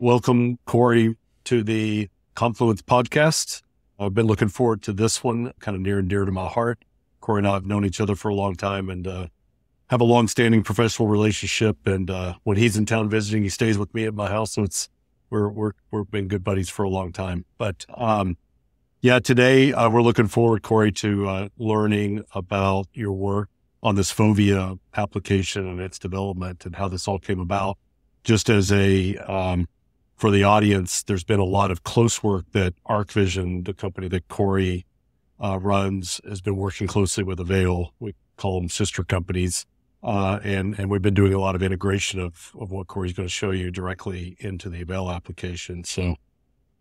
welcome Corey to the Confluence podcast. I've been looking forward to this one, kind of near and dear to my heart. Corey and I have known each other for a long time and uh, have a long-standing professional relationship. And uh, when he's in town visiting, he stays with me at my house, so it's we're we're we've been good buddies for a long time. But um, yeah, today uh, we're looking forward, Corey, to uh, learning about your work on this Fovea application and its development and how this all came about. Just as a um, for the audience, there's been a lot of close work that ArchVision, the company that Corey uh, runs, has been working closely with Avail. We call them sister companies. Uh, and, and we've been doing a lot of integration of, of what Corey's going to show you directly into the Avail application. So,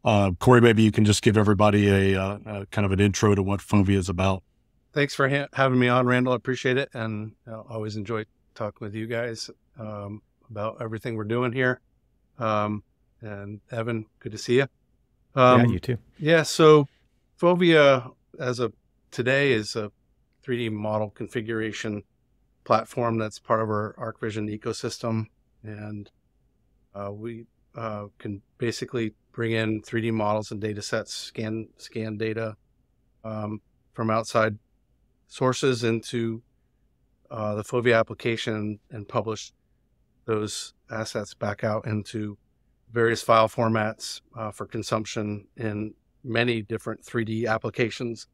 uh, Corey, maybe you can just give everybody a, uh, a, kind of an intro to what Fovea is about. Thanks for ha- having me on, Randall. I appreciate it. And I always enjoy talking with you guys um, about everything we're doing here. Um, and Evan, good to see you. Um, yeah, you too. Yeah. So Fovea, as of today, is a 3D model configuration platform that's part of our ArchVision ecosystem, and uh, we uh, can basically bring in 3D models and data sets, scan scan data um, from outside sources into uh, the Fovea application and publish those assets back out into various file formats uh, for consumption in many different 3D applications.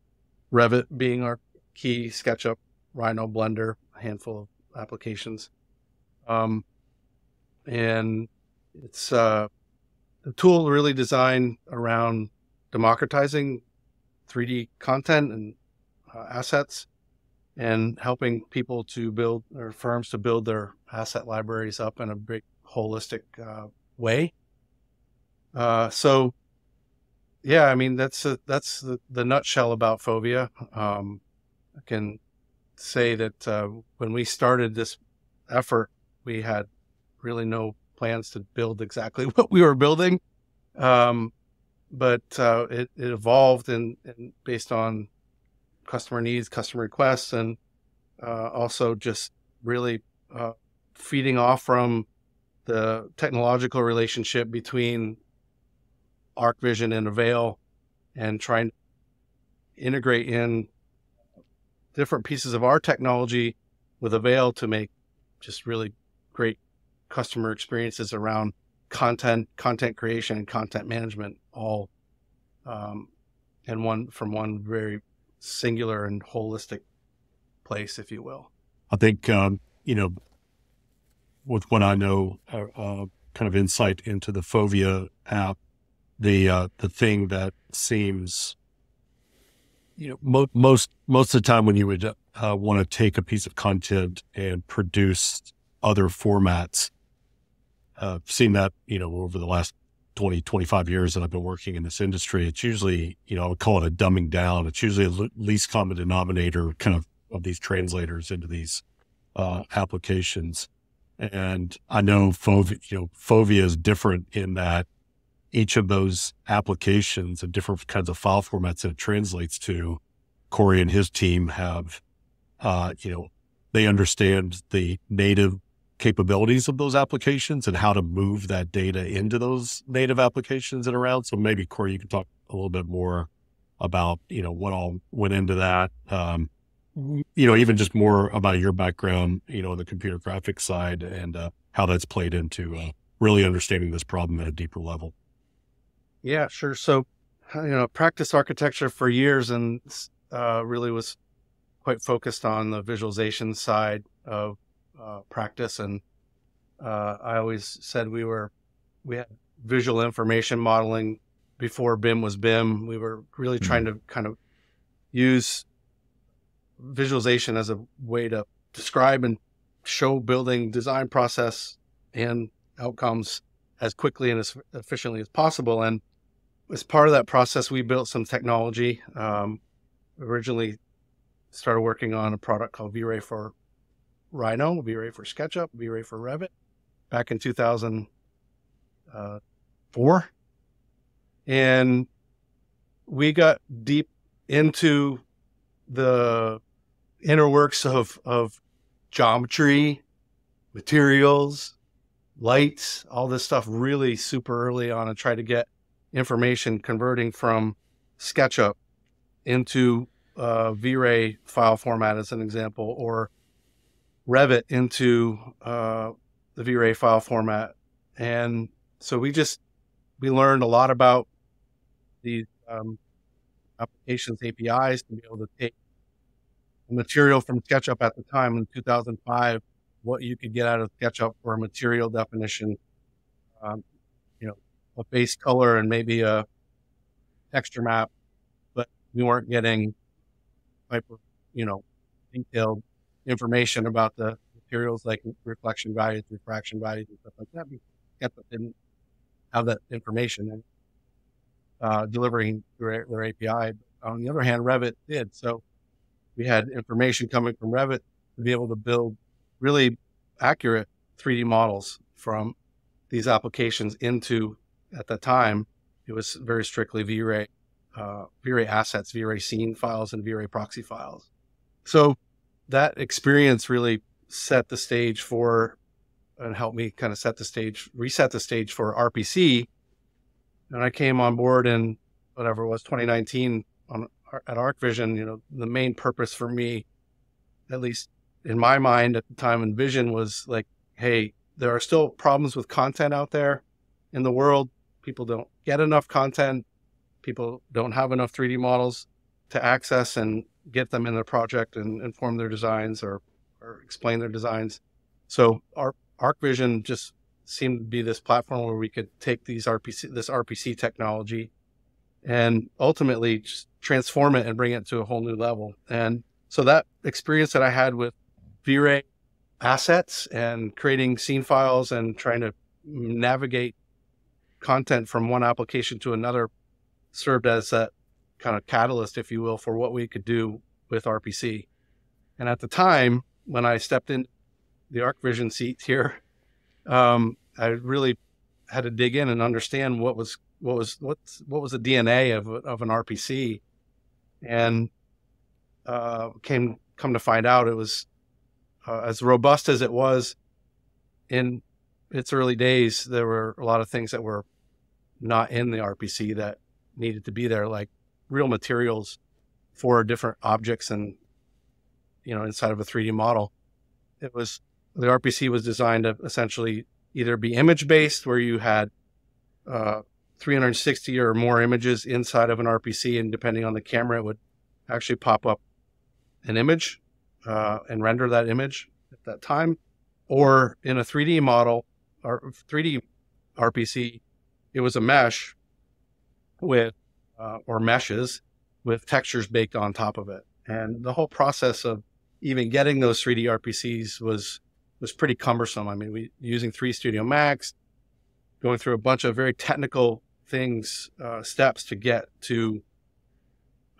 Revit being our key, SketchUp, Rhino, Blender, a handful of applications. Um, and it's uh, a tool really designed around democratizing 3D content and uh, assets and helping people to build or firms to build their asset libraries up in a big holistic uh, way. Uh, so, yeah, I mean that's a, that's the, the nutshell about Fovea. Um, I can say that uh, when we started this effort, we had really no plans to build exactly what we were building, um, but uh, it, it, evolved and, based on customer needs, customer requests, and uh, also just really uh, feeding off from the technological relationship between ArchVision and Avail and trying to integrate in different pieces of our technology with Avail to make just really great customer experiences around content, content creation, and content management, all um, and one from one very singular and holistic place, if you will. I think um, you know, with what I know, uh, uh, kind of insight into the Fovea app, the uh, the thing that seems you know mo- most most of the time when you would uh, want to take a piece of content and produce other formats uh, seen that you know over the last 20 25 years that i've been working in this industry it's usually you know i would call it a dumbing down. It's usually a least common denominator kind of of these translators into these uh, applications. And i know fovea you know fovea is different in that each of those applications and different kinds of file formats that it translates to, Corey and his team have, uh, you know, they understand the native capabilities of those applications and how to move that data into those native applications and around. So maybe Corey, you can talk a little bit more about, you know, what all went into that. Um, you know, even just more about your background, you know, on the computer graphics side and uh, how that's played into uh, really understanding this problem at a deeper level. Yeah, sure. So, you know, practice architecture for years and uh, really was quite focused on the visualization side of uh, practice. And uh, I always said we were, we had visual information modeling before BIM was BIM. We were really mm-hmm. trying to kind of use visualization as a way to describe and show building design process and outcomes as quickly and as efficiently as possible. And as part of that process, we built some technology. Um, originally started working on a product called V-Ray for Rhino, V-Ray for SketchUp, V-Ray for Revit back in 2004. And we got deep into the inner works of, of geometry, materials, lights, all this stuff really super early on and try to get information converting from SketchUp into uh, V-Ray file format as an example, or Revit into uh, the V-Ray file format. And so we just, we learned a lot about these um, applications APIs to be able to take material from SketchUp at the time in 2005, what you could get out of SketchUp for a material definition, um, a base color and maybe a texture map, but we weren't getting hyper, you know, detailed information about the materials like reflection values, refraction values, and stuff like that. SketchUp didn't have that information and uh, delivering their, their API. On the other hand, Revit did. So we had information coming from Revit to be able to build really accurate 3D models from these applications into, at the time, it was very strictly V-Ray, uh, V-Ray assets, V-Ray scene files, and V-Ray proxy files. So that experience really set the stage for and helped me kind of set the stage, reset the stage for RPC. And I came on board in whatever it was, 2019 on at ArchVision, you know, the main purpose for me, at least in my mind at the time and vision was like, hey, there are still problems with content out there in the world. People don't get enough content. People don't have enough 3D models to access and get them in their project and inform their designs or, or explain their designs. So our ArchVision just seemed to be this platform where we could take these RPC, this RPC technology and ultimately transform it and bring it to a whole new level. And so that experience that I had with V-Ray assets and creating scene files and trying to navigate content from one application to another served as that kind of catalyst, if you will, for what we could do with RPC. And at the time, when I stepped in the ArchVision seat here, um, I really had to dig in and understand what was what was what what was the DNA of of an RPC, and uh, came come to find out it was uh, as robust as it was in its early days. There were a lot of things that were not in the RPC that needed to be there, like real materials for different objects and you know inside of a 3D model. It was the RPC was designed to essentially either be image based, where you had uh, 360 or more images inside of an RPC, and depending on the camera, it would actually pop up an image uh, and render that image at that time. Or in a 3D model or 3D RPC, it was a mesh with uh, or meshes with textures baked on top of it. And the whole process of even getting those 3D RPCs was was pretty cumbersome. I mean, we using 3D Studio Max, going through a bunch of very technical things, uh, steps to get to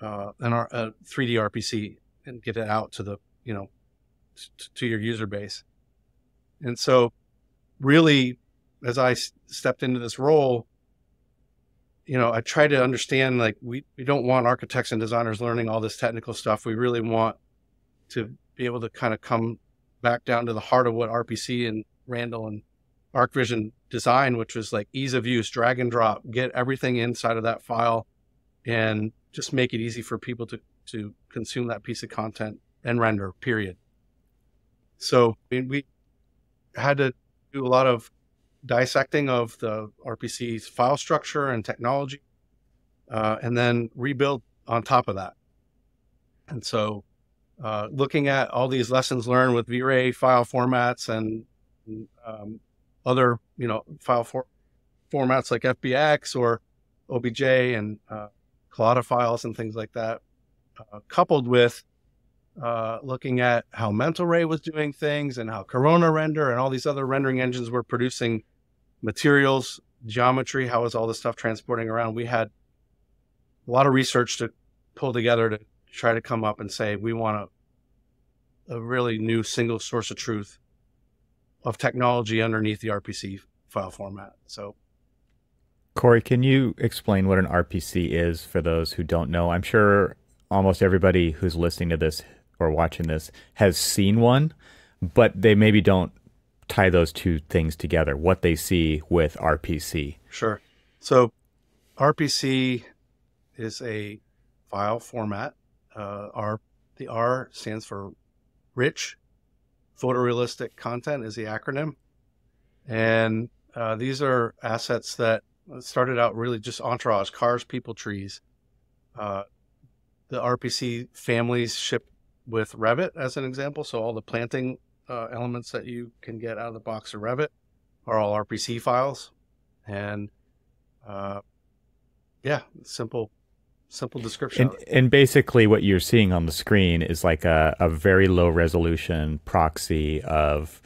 uh, an R- a 3D RPC and get it out to the, you know, t- to your user base. And so, really, as I s- stepped into this role, you know, I try to understand like we, we don't want architects and designers learning all this technical stuff. We really want to be able to kind of come back down to the heart of what RPC and Randall and ArchVision design, which was like ease of use, drag and drop, get everything inside of that file and just make it easy for people to, to consume that piece of content and render, period. So I mean, we had to do a lot of dissecting of the RPC's file structure and technology, uh, and then rebuild on top of that. And so, uh, looking at all these lessons learned with V-Ray file formats and um, other, you know, file for- formats like FBX or OBJ and uh, files and things like that, uh, coupled with uh, looking at how Mental Ray was doing things and how Corona Render and all these other rendering engines were producing materials, geometry, how was all this stuff transporting around. We had a lot of research to pull together to try to come up and say we want a, a really new single source of truth of technology underneath the RPC file format. So, Corey, can you explain what an RPC is for those who don't know? I'm sure almost everybody who's listening to this or watching this has seen one, but they maybe don't tie those two things together, what they see with RPC. Sure. So RPC is a file format. Uh, R the R stands for rich photorealistic content is the acronym, and uh, these are assets that started out really just entourage cars, people, trees. Uh, the RPC families ship with Revit as an example. So all the planting uh, elements that you can get out of the box of Revit are all RPC files, and uh, yeah, simple, simple description. And, and, basically, what you're seeing on the screen is like a, a very low resolution proxy of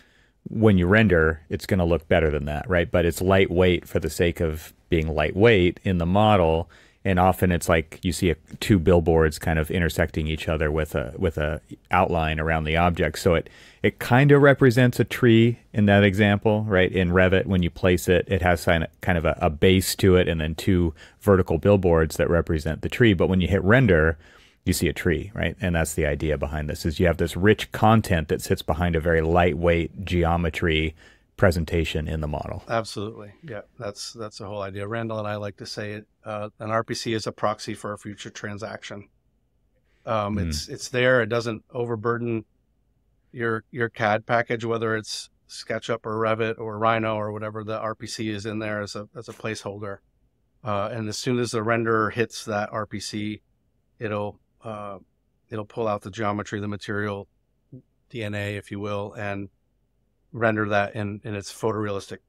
when you render, it's going to look better than that, right? But it's lightweight for the sake of being lightweight in the model and often it's like you see a, two billboards kind of intersecting each other with a with a outline around the object. So it it kind of represents a tree in that example, right? In Revit, when you place it, it has kind of a, a base to it, and then two vertical billboards that represent the tree. But when you hit render, you see a tree, right? And that's the idea behind this: is you have this rich content that sits behind a very lightweight geometry presentation in the model. Absolutely. Yeah, that's that's the whole idea. Randall and I like to say it. Uh, an RPC is a proxy for a future transaction. Um, mm. It's it's there. It doesn't overburden your your CAD package, whether it's SketchUp or Revit or Rhino or whatever. The RPC is in there as a as a placeholder. Uh, and as soon as the renderer hits that RPC, it'll uh, it'll pull out the geometry, the material, DNA, if you will, and render that in, in its photorealistic,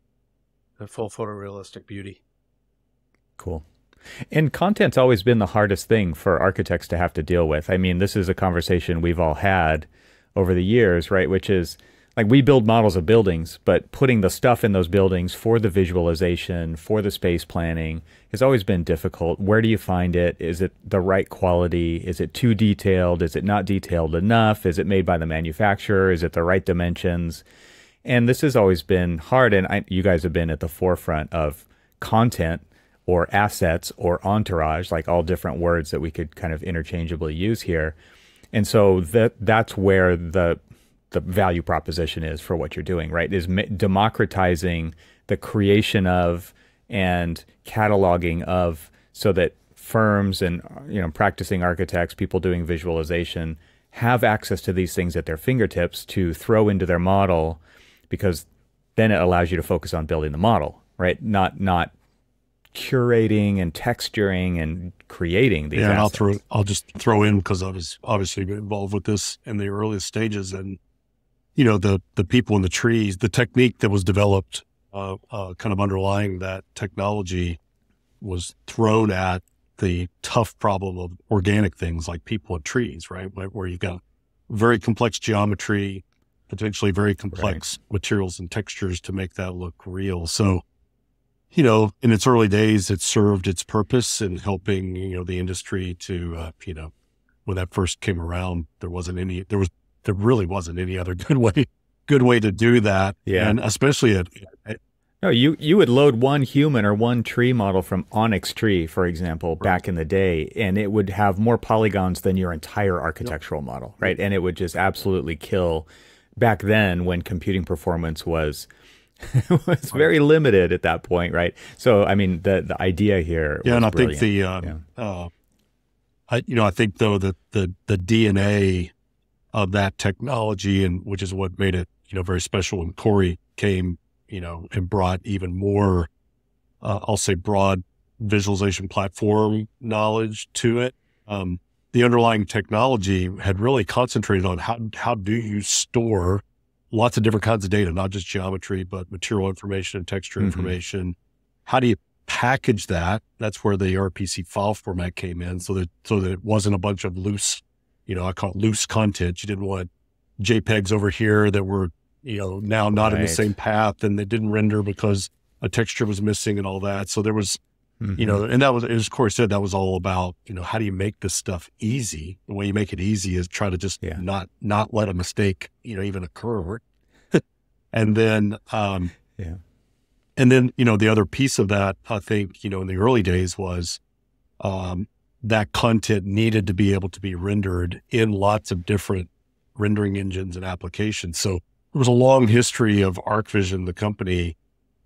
full photorealistic beauty. Cool. And content's always been the hardest thing for architects to have to deal with. I mean, this is a conversation we've all had over the years, right? Which is like we build models of buildings, but putting the stuff in those buildings for the visualization, for the space planning has always been difficult. Where do you find it? Is it the right quality? Is it too detailed? Is it not detailed enough? Is it made by the manufacturer? Is it the right dimensions? And this has always been hard. And I, you guys have been at the forefront of content or assets or entourage, like all different words that we could kind of interchangeably use here. And so that that's where the the value proposition is for what you're doing, right? Is democratizing the creation of and cataloging of so that firms and you know practicing architects, people doing visualization have access to these things at their fingertips to throw into their model because then it allows you to focus on building the model, right? Not not curating and texturing and creating these. Yeah, and I'll throw I'll just throw in because I was obviously involved with this in the earliest stages, and you know the the people in the trees, the technique that was developed, uh, uh, kind of underlying that technology, was thrown at the tough problem of organic things like people and trees, right? Where you've got very complex geometry, potentially very complex right. materials and textures to make that look real. So, you know, in its early days, it served its purpose in helping, you know, the industry to, uh, you know, when that first came around, there wasn't any, there was, there really wasn't any other good way, good way to do that. Yeah. And especially at, at no, you you would load one human or one tree model from Onyx Tree, for example, right. back in the day, and it would have more polygons than your entire architectural yep. model, right? And it would just absolutely kill back then when computing performance was was very limited at that point, right? So, I mean, the the idea here. Yeah, and I brilliant. think the, um, yeah. uh, I you know, I think though that the the DNA of that technology, and which is what made it you know very special when Corey came, you know, and brought even more, uh, I'll say, broad visualization platform knowledge to it. Um, the underlying technology had really concentrated on how, how do you store lots of different kinds of data, not just geometry, but material information and texture mm-hmm. information. How do you package that? That's where the RPC file format came in. So that, so that it wasn't a bunch of loose, you know, I call it loose content. You didn't want JPEGs over here that were, you know, now not right. in the same path and they didn't render because a texture was missing and all that. So there was, Mm-hmm. You know, and that was, as Corey said, that was all about, you know, how do you make this stuff easy? The way you make it easy is try to just yeah. not, not let a mistake, you know, even occur. and then, um, yeah. And then, you know, the other piece of that, I think, you know, in the early days was, um, that content needed to be able to be rendered in lots of different rendering engines and applications. So there was a long history of ArchVision, the company,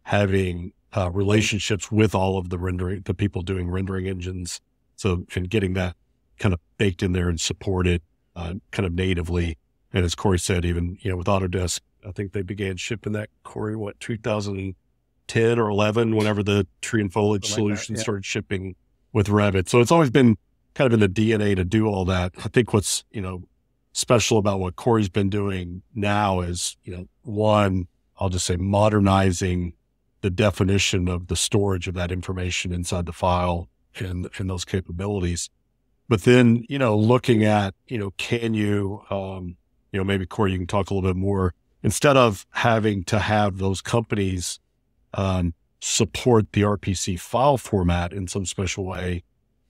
having uh, relationships with all of the rendering, the people doing rendering engines. So, and getting that kind of baked in there and supported uh, kind of natively. And as Corey said, even you know with Autodesk, I think they began shipping that Corey what 2010 or 11, whenever the tree and foliage like that, solution yeah. started shipping with Revit. So it's always been kind of in the DNA to do all that. I think what's you know special about what Corey's been doing now is you know one I'll just say modernizing the definition of the storage of that information inside the file and and those capabilities. But then, you know, looking at, you know, can you, um, you know, maybe Corey, you can talk a little bit more instead of having to have those companies um, support the RPC file format in some special way.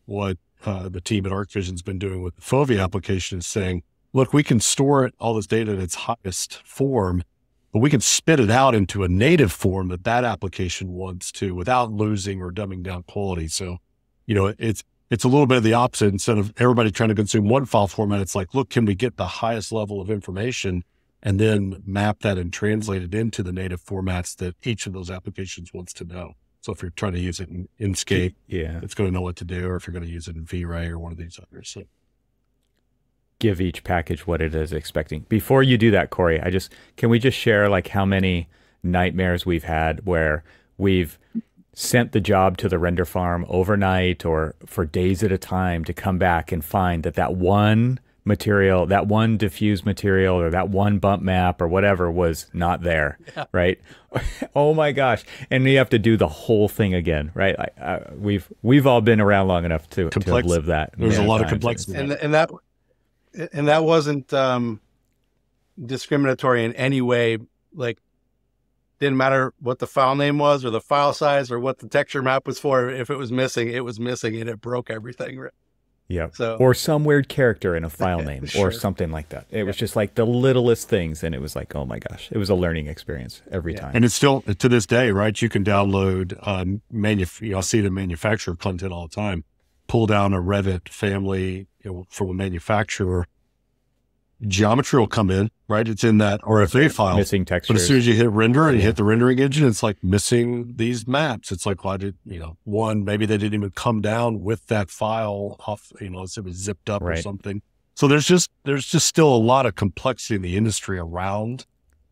What uh, the team at ArchVision's been doing with the Fovea application is saying, look, we can store it, all this data in its highest form, but we can spit it out into a native form that that application wants to without losing or dumbing down quality. So, you know, it's it's a little bit of the opposite. Instead of everybody trying to consume one file format, it's like, look, can we get the highest level of information and then map that and translate it into the native formats that each of those applications wants to know. So if you're trying to use it in Enscape, Yeah. it's going to know what to do, or if you're going to use it in V-Ray or one of these others. So, give each package what it is expecting. Before you do that, Corey, I just can we just share like how many nightmares we've had where we've sent the job to the render farm overnight or for days at a time to come back and find that that one material, that one diffuse material or that one bump map or whatever was not there, right? oh my gosh. And you have to do the whole thing again, right? I, I, we've we've all been around long enough to, to have Complex- lived that. there's a many lot of times. complexity. and and that and that wasn't um, discriminatory in any way. Like, didn't matter what the file name was or the file size or what the texture map was for. If it was missing, it was missing, and it broke everything. Yeah. So or some weird character in a file name Sure. or something like that. It was just like the littlest things. And it was like, oh my gosh, it was a learning experience every Yeah. time. and it's still to this day, right? You can download um, manuf- you know, I see the manufacturer content all the time. Pull down a Revit family you know, from a manufacturer. Geometry will come in, right? It's in that RFA file. Missing But as soon as you hit render and you Yeah. hit the rendering engine, it's like missing these maps. It's like, why did, you know, one, maybe they didn't even come down with that file off, you know, it was zipped up or something. So there's just, there's just still a lot of complexity in the industry around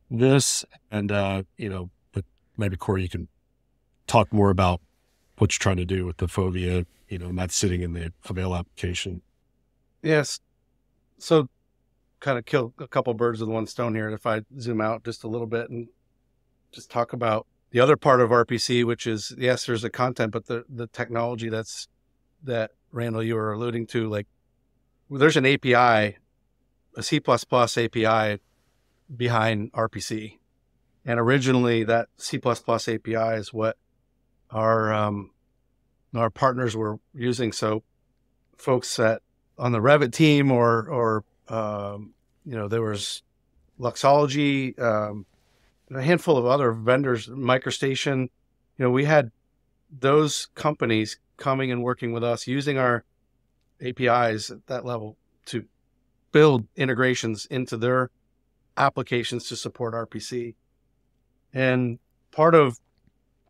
this. And, uh, you know, but maybe Corey, you can talk more about what you're trying to do with the Fovea, you know, not sitting in the Avail application. Yes. So kind of kill a couple birds with one stone here. If I zoom out just a little bit and just talk about the other part of RPC, which is yes, there's the content, but the the technology that's that Randall you were alluding to, like there's an API, a C API behind RPC. And originally that C API is what our um, our partners were using. So folks that on the Revit team or or um, you know there was Luxology, um, a handful of other vendors, MicroStation. You know, we had those companies coming and working with us using our APIs at that level to build integrations into their applications to support RPC. And part of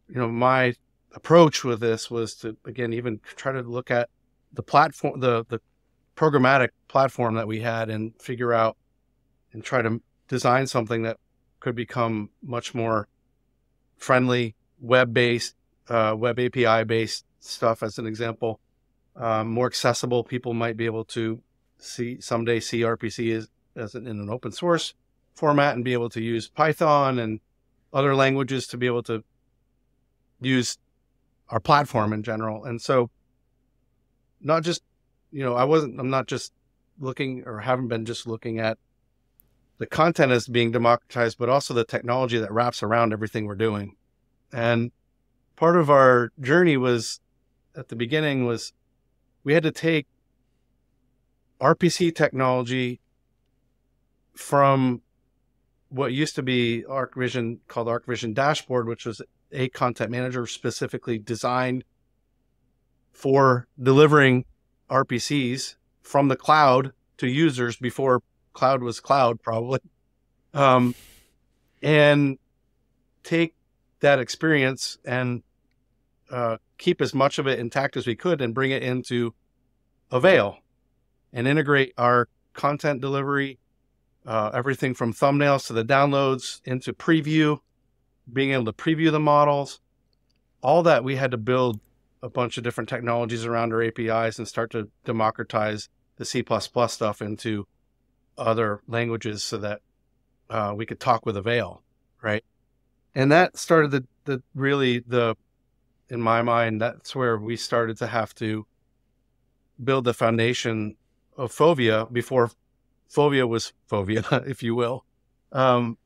you know my approach with this was to again even try to look at the platform the the programmatic platform that we had and figure out and try to design something that could become much more friendly web based uh, web api based stuff as an example. Um, more accessible. People might be able to see someday see rpc as, as an, in an open source format and be able to use python and other languages to be able to use our platform in general. And so not just you know i wasn't i'm not just looking or haven't been just looking at the content as being democratized but also the technology that wraps around everything we're doing. And part of our journey was at the beginning was we had to take rpc technology from what used to be ArchVision called ArchVision Dashboard, which was a content manager specifically designed for delivering RPCs from the cloud to users before cloud was cloud, probably. Um, and take that experience and uh, keep as much of it intact as we could and bring it into Avail and integrate our content delivery, uh, everything from thumbnails to the downloads into preview, being able to preview the models. All that we had to build a bunch of different technologies around our APIs and start to democratize the C stuff into other languages so that uh, we could talk with Avail, right? And that started the the really the in my mind that's where we started to have to build the foundation of Fovea before Fovea was Fovea, if you will. Um,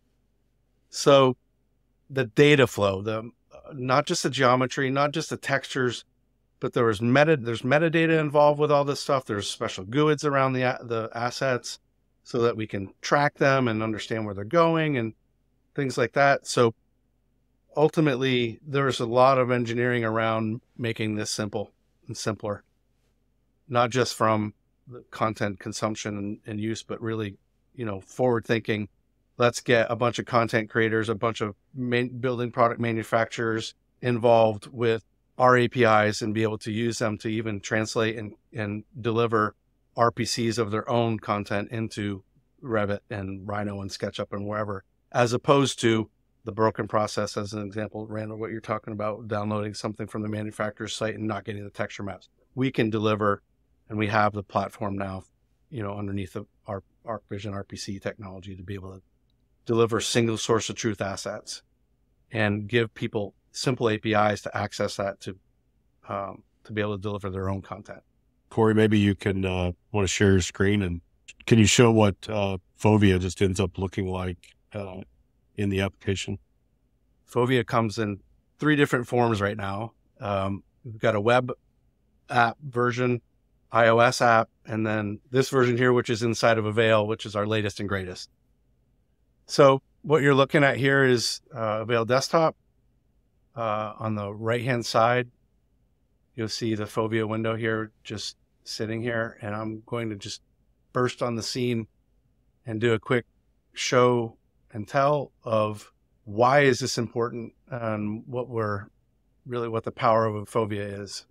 so the data flow, the uh, not just the geometry, not just the textures, but there was meta. There's metadata involved with all this stuff. There's special GUIDs around the the assets so that we can track them and understand where they're going and things like that. So ultimately, there's a lot of engineering around making this simple and simpler, not just from the content consumption and, and use, but really, you know, forward thinking. Let's get a bunch of content creators, a bunch of main, building product manufacturers involved with our APIs and be able to use them to even translate and, and deliver RPCs of their own content into Revit and Rhino and SketchUp and wherever, as opposed to the broken process, as an example, Randall, what you're talking about, downloading something from the manufacturer's site and not getting the texture maps. We can deliver, and we have the platform now, you know, underneath the, our ArchVision RPC technology to be able to deliver single source of truth assets and give people simple APIs to access that to um, to be able to deliver their own content. Corey, maybe you can uh, want to share your screen and can you show what uh, Fovea just ends up looking like uh, in the application? Fovea comes in three different forms right now. Um, we've got a web app version, iOS app, and then this version here, which is inside of Avail, which is our latest and greatest. So what you're looking at here is uh, Avail Desktop. Uh, on the right hand side, you'll see the Fovea window here just sitting here. And I'm going to just burst on the scene and do a quick show and tell of why is this important and what we're really what the power of a Fovea is.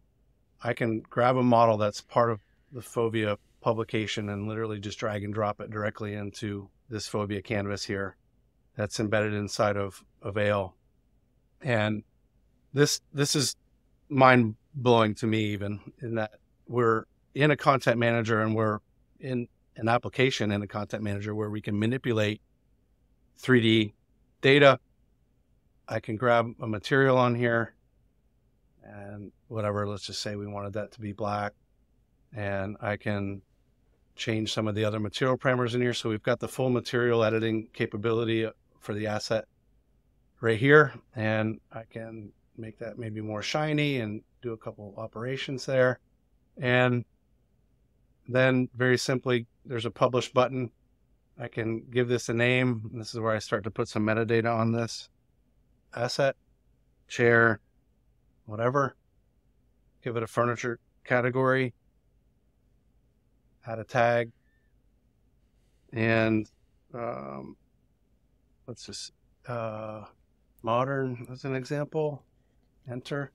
I can grab a model that's part of the Fovea publication and literally just drag and drop it directly into this Fovea canvas here that's embedded inside of Avail. And this this is mind blowing to me even in that we're in a content manager and we're in an application in a content manager where we can manipulate 3D data. I can grab a material on here and whatever, let's just say we wanted that to be black. And I can change some of the other material parameters in here. So we've got the full material editing capability for the asset right here. And I can make that maybe more shiny and do a couple operations there. And then very simply, there's a publish button. I can give this a name. This is where I start to put some metadata on this asset, chair, whatever. Give it a furniture category, add a tag, and um, let's just uh, modern as an example enter.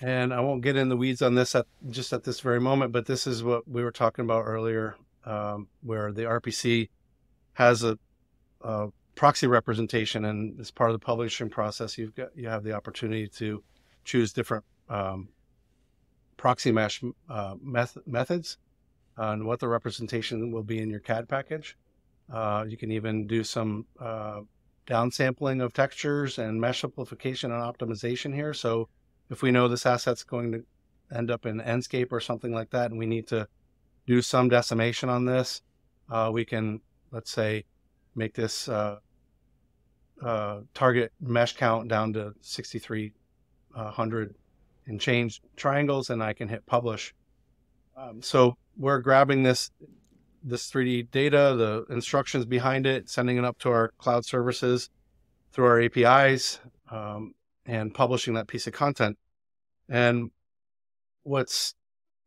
And I won't get in the weeds on this at just at this very moment, but this is what we were talking about earlier, um, where the RPC has a, a, proxy representation, and as part of the publishing process, you've got you have the opportunity to choose different um, proxy mesh uh, meth- methods and what the representation will be in your CAD package. Uh, you can even do some uh, downsampling of textures and mesh simplification and optimization here. So if we know this asset's going to end up in Enscape or something like that, and we need to do some decimation on this, uh, we can, let's say, make this uh, uh, target mesh count down to 6,300 and change triangles, and I can hit publish. Um, so we're grabbing this this 3D data, the instructions behind it, sending it up to our cloud services through our APIs, um, and publishing that piece of content. And what's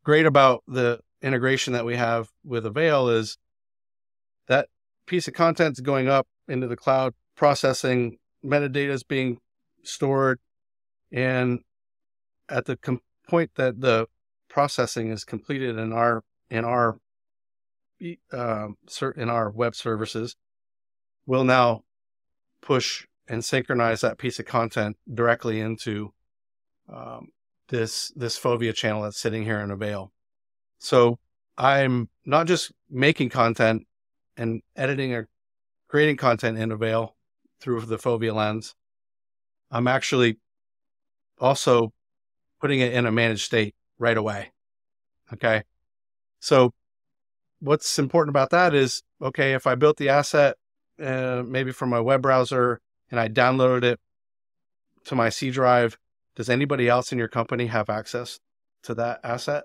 great about the integration that we have with Avail is that piece of content is going up into the cloud processing, metadata is being stored, and at the com- point that the processing is completed in our in our uh, in our web services, we'll now push and synchronize that piece of content directly into um, this this Fovea channel that's sitting here in Avail. So I'm not just making content and editing or creating content in Avail through the Fovea lens. I'm actually also putting it in a managed state right away. Okay. So what's important about that is okay, if I built the asset uh, maybe from my web browser and I downloaded it to my C drive, does anybody else in your company have access to that asset?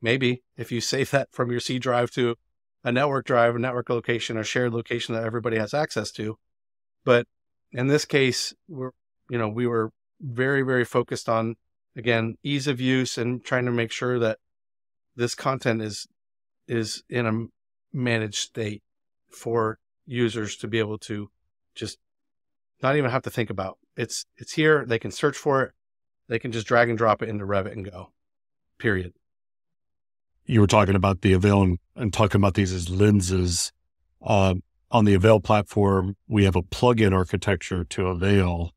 Maybe if you save that from your C drive to a network drive, a network location, a shared location that everybody has access to. But in this case, we're, you know, we were very, very focused on, again, ease of use and trying to make sure that this content is, is in a managed state for users to be able to just not even have to think about. It's it's here. They can search for it. They can just drag and drop it into Revit and go. Period. You were talking about the Avail and, and talking about these as lenses. Uh, on the Avail platform, we have a plug-in architecture to Avail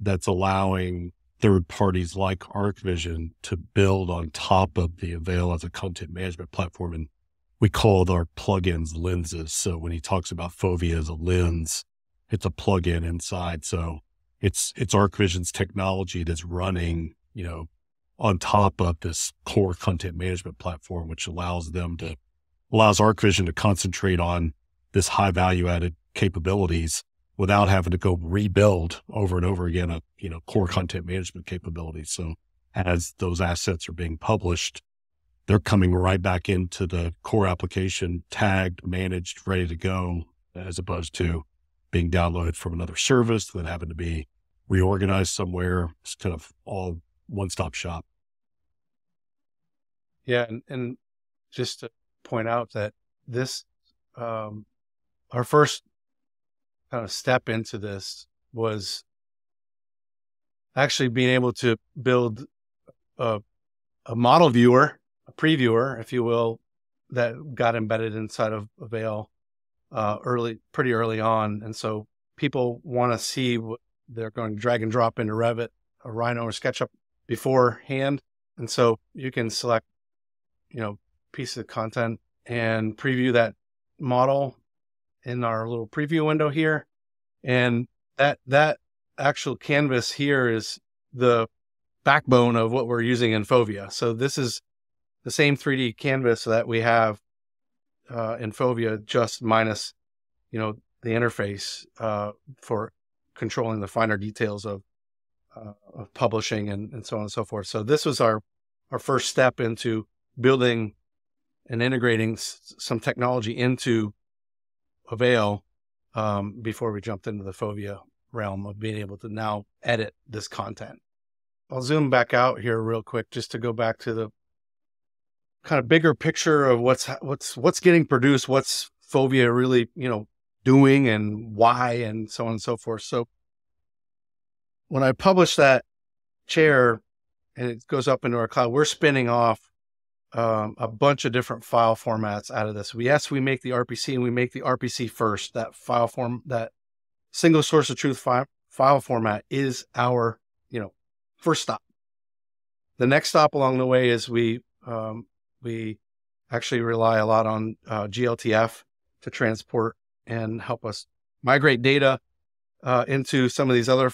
that's allowing third parties like ArchVision to build on top of the Avail as a content management platform. And we call our plugins lenses. So when he talks about Fovea as a lens, it's a plugin inside. So it's it's ArchVision's technology that's running, you know, on top of this core content management platform, which allows them to allows ArchVision to concentrate on this high value added capabilities without having to go rebuild over and over again a you know core content management capability. So as those assets are being published, they're coming right back into the core application tagged, managed, ready to go, as opposed to being downloaded from another service, that happened to be reorganized somewhere. It's kind of all one stop shop. Yeah. And, and, just to point out that this, um, our first kind of step into this was actually being able to build a, a model viewer, a previewer, if you will, that got embedded inside of Avail uh, early, pretty early on. And so people want to see what they're going to drag and drop into Revit, a Rhino, or SketchUp beforehand. And so you can select, you know, piece of content and preview that model in our little preview window here. And that, that actual canvas here is the backbone of what we're using in Fovea. So this is the same 3D canvas that we have uh, in Fovea, just minus, you know, the interface uh, for controlling the finer details of, uh, of publishing and, and so on and so forth. So this was our our first step into building and integrating s- some technology into Avail um, before we jumped into the Fovea realm of being able to now edit this content. I'll zoom back out here real quick just to go back to the kind of bigger picture of what's what's what's getting produced, what's Fovea really, you know, doing and why and so on and so forth. So when I publish that chair and it goes up into our cloud, we're spinning off um, a bunch of different file formats out of this. Yes, we make the RPC and we make the RPC first. That file form, that single source of truth file, file format is our, you know, first stop. The next stop along the way is we um, we actually rely a lot on uh, GLTF to transport and help us migrate data uh, into some of these other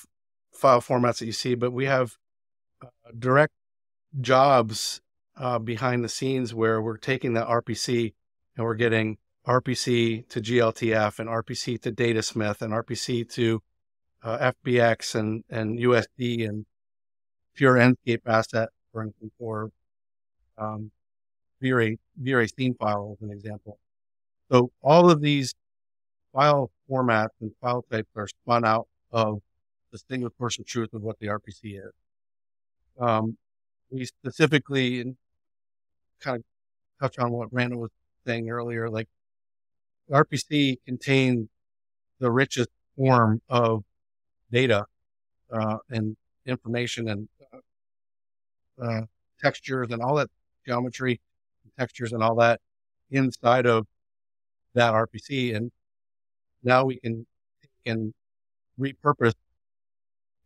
file formats that you see. But we have uh, direct jobs uh, behind the scenes where we're taking the RPC and we're getting RPC to GLTF and RPC to Datasmith and RPC to uh, FBX and, and USD and pure Enscape asset, for instance, or um, V-Ray, V-Ray scene file as an example. So all of these file formats and file types are spun out of the single source of truth of what the RPC is. Um, we specifically kind of touch on what Randall was saying earlier, like RPC contains the richest form of data uh, and information and uh, uh, textures and all that geometry, textures and all that inside of that RPC. And now we can can repurpose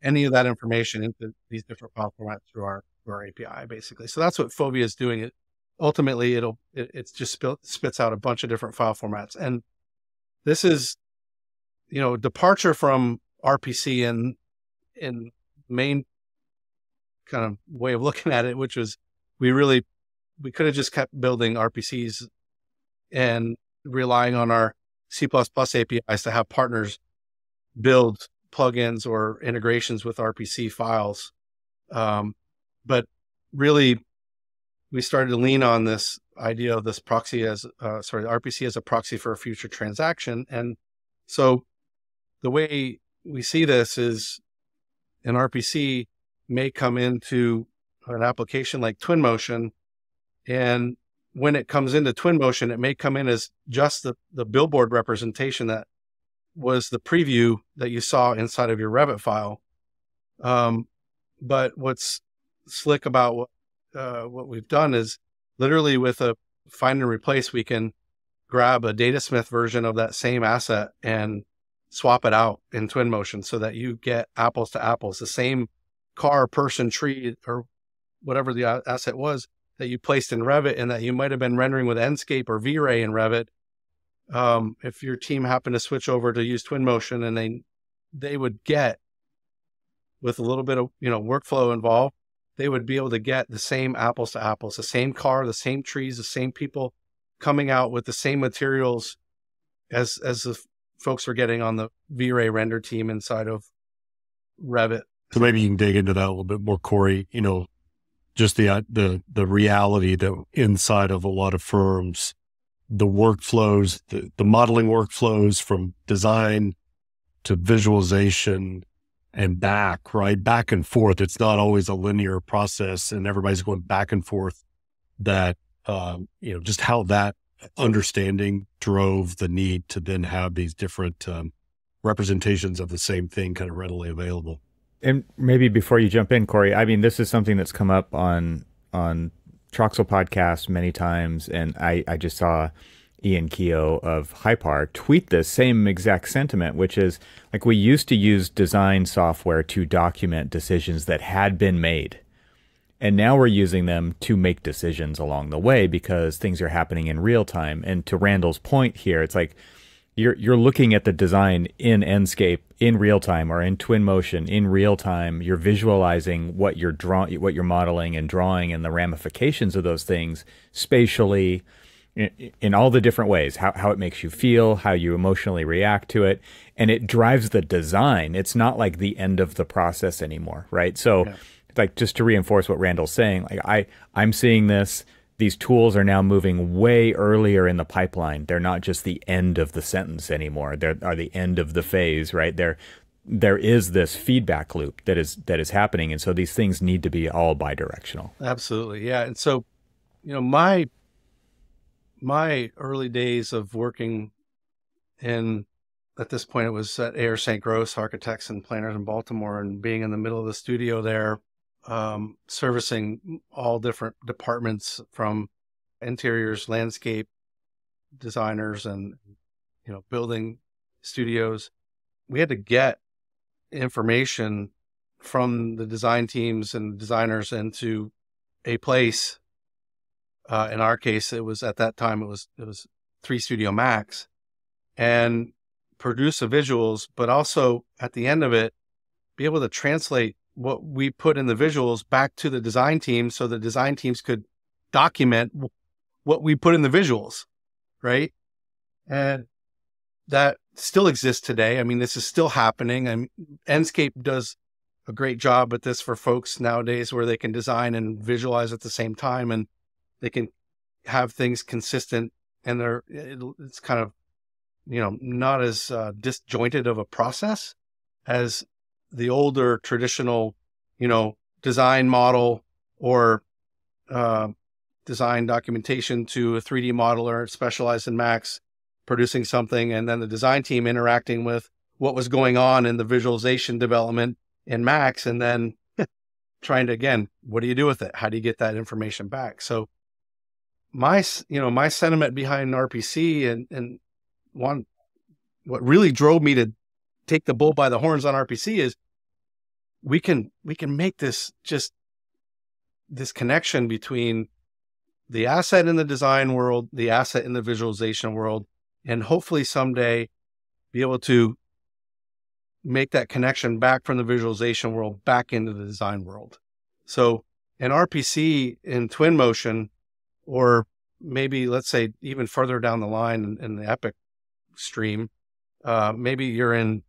any of that information into these different file formats through our through our API, basically. So that's what Fovea is doing. It ultimately it'll it, it's just spit, spits out a bunch of different file formats, and this is you know departure from RPC and in main kind of way of looking at it, which was we really we could have just kept building RPCs and relying on our C++ APIs to have partners build plugins or integrations with RPC files. Um, but really, we started to lean on this idea of this proxy as, uh, sorry, RPC as a proxy for a future transaction. And so the way we see this is an RPC may come into an application like Twinmotion. And when it comes into Twinmotion, it may come in as just the, the billboard representation that was the preview that you saw inside of your Revit file. Um, but what's slick about uh, what we've done is literally with a find and replace, we can grab a Datasmith version of that same asset and swap it out in Twinmotion so that you get apples to apples, the same car, person, tree, or whatever the asset was that you placed in Revit and that you might have been rendering with Enscape or V-Ray in Revit. Um, if your team happened to switch over to use Twinmotion and they they would get with a little bit of you know workflow involved, they would be able to get the same apples to apples, the same car, the same trees, the same people coming out with the same materials as as the folks were getting on the V-Ray render team inside of Revit. So maybe you can dig into that a little bit more, Corey. You know, just the uh, the the reality that inside of a lot of firms, the workflows, the, the modeling workflows from design to visualization and back, right? Back and forth. It's not always a linear process and everybody's going back and forth that, um, you know, just how that understanding drove the need to then have these different um, representations of the same thing kind of readily available. And maybe before you jump in, Corey, I mean, this is something that's come up on on TRXL podcast many times, and I, I just saw Ian Keogh of Hypar tweet this same exact sentiment, which is like we used to use design software to document decisions that had been made. And now we're using them to make decisions along the way because things are happening in real time. And to Randall's point here, it's like you're you're looking at the design in Enscape in real time or in Twinmotion in real time. You're visualizing what you're drawing, what you're modeling and drawing, and the ramifications of those things spatially, in, in all the different ways. How how it makes you feel, how you emotionally react to it, and it drives the design. It's not like the end of the process anymore, right? So. Yeah like just to reinforce what Randall's saying, like I I'm seeing this these tools are now moving way earlier in the pipeline. They're not just the end of the sentence anymore. They are are the end of the phase, right? There there is this feedback loop that is that is happening and so these things need to be all bidirectional. Absolutely. Yeah. And so, you know, my my early days of working in at this point it was at Ayers Saint Gross Architects and Planners in Baltimore and being in the middle of the studio there um, servicing all different departments from interiors, landscape designers, and you know, building studios. We had to get information from the design teams and designers into a place. Uh, in our case, it was at that time it was it was 3D Studio Max, and produce the visuals, but also at the end of it, be able to translate what we put in the visuals back to the design team so the design teams could document what we put in the visuals, right? And that still exists today. I mean, this is still happening. Mean, Enscape does a great job at this for folks nowadays where they can design and visualize at the same time and they can have things consistent and they're it's kind of you know not as uh, disjointed of a process as the older traditional, you know, design model or uh, design documentation to a 3D modeler specialized in Max producing something, and then the design team interacting with what was going on in the visualization development in Max, and then trying to again, what do you do with it? How do you get that information back? So my you know my sentiment behind RPC and and one what really drove me to take the bull by the horns on RPC is we can we can make this just this connection between the asset in the design world, the asset in the visualization world, and hopefully someday be able to make that connection back from the visualization world back into the design world. So an RPC in Twinmotion, or maybe let's say even further down the line in, the Epic stream, uh, maybe you're in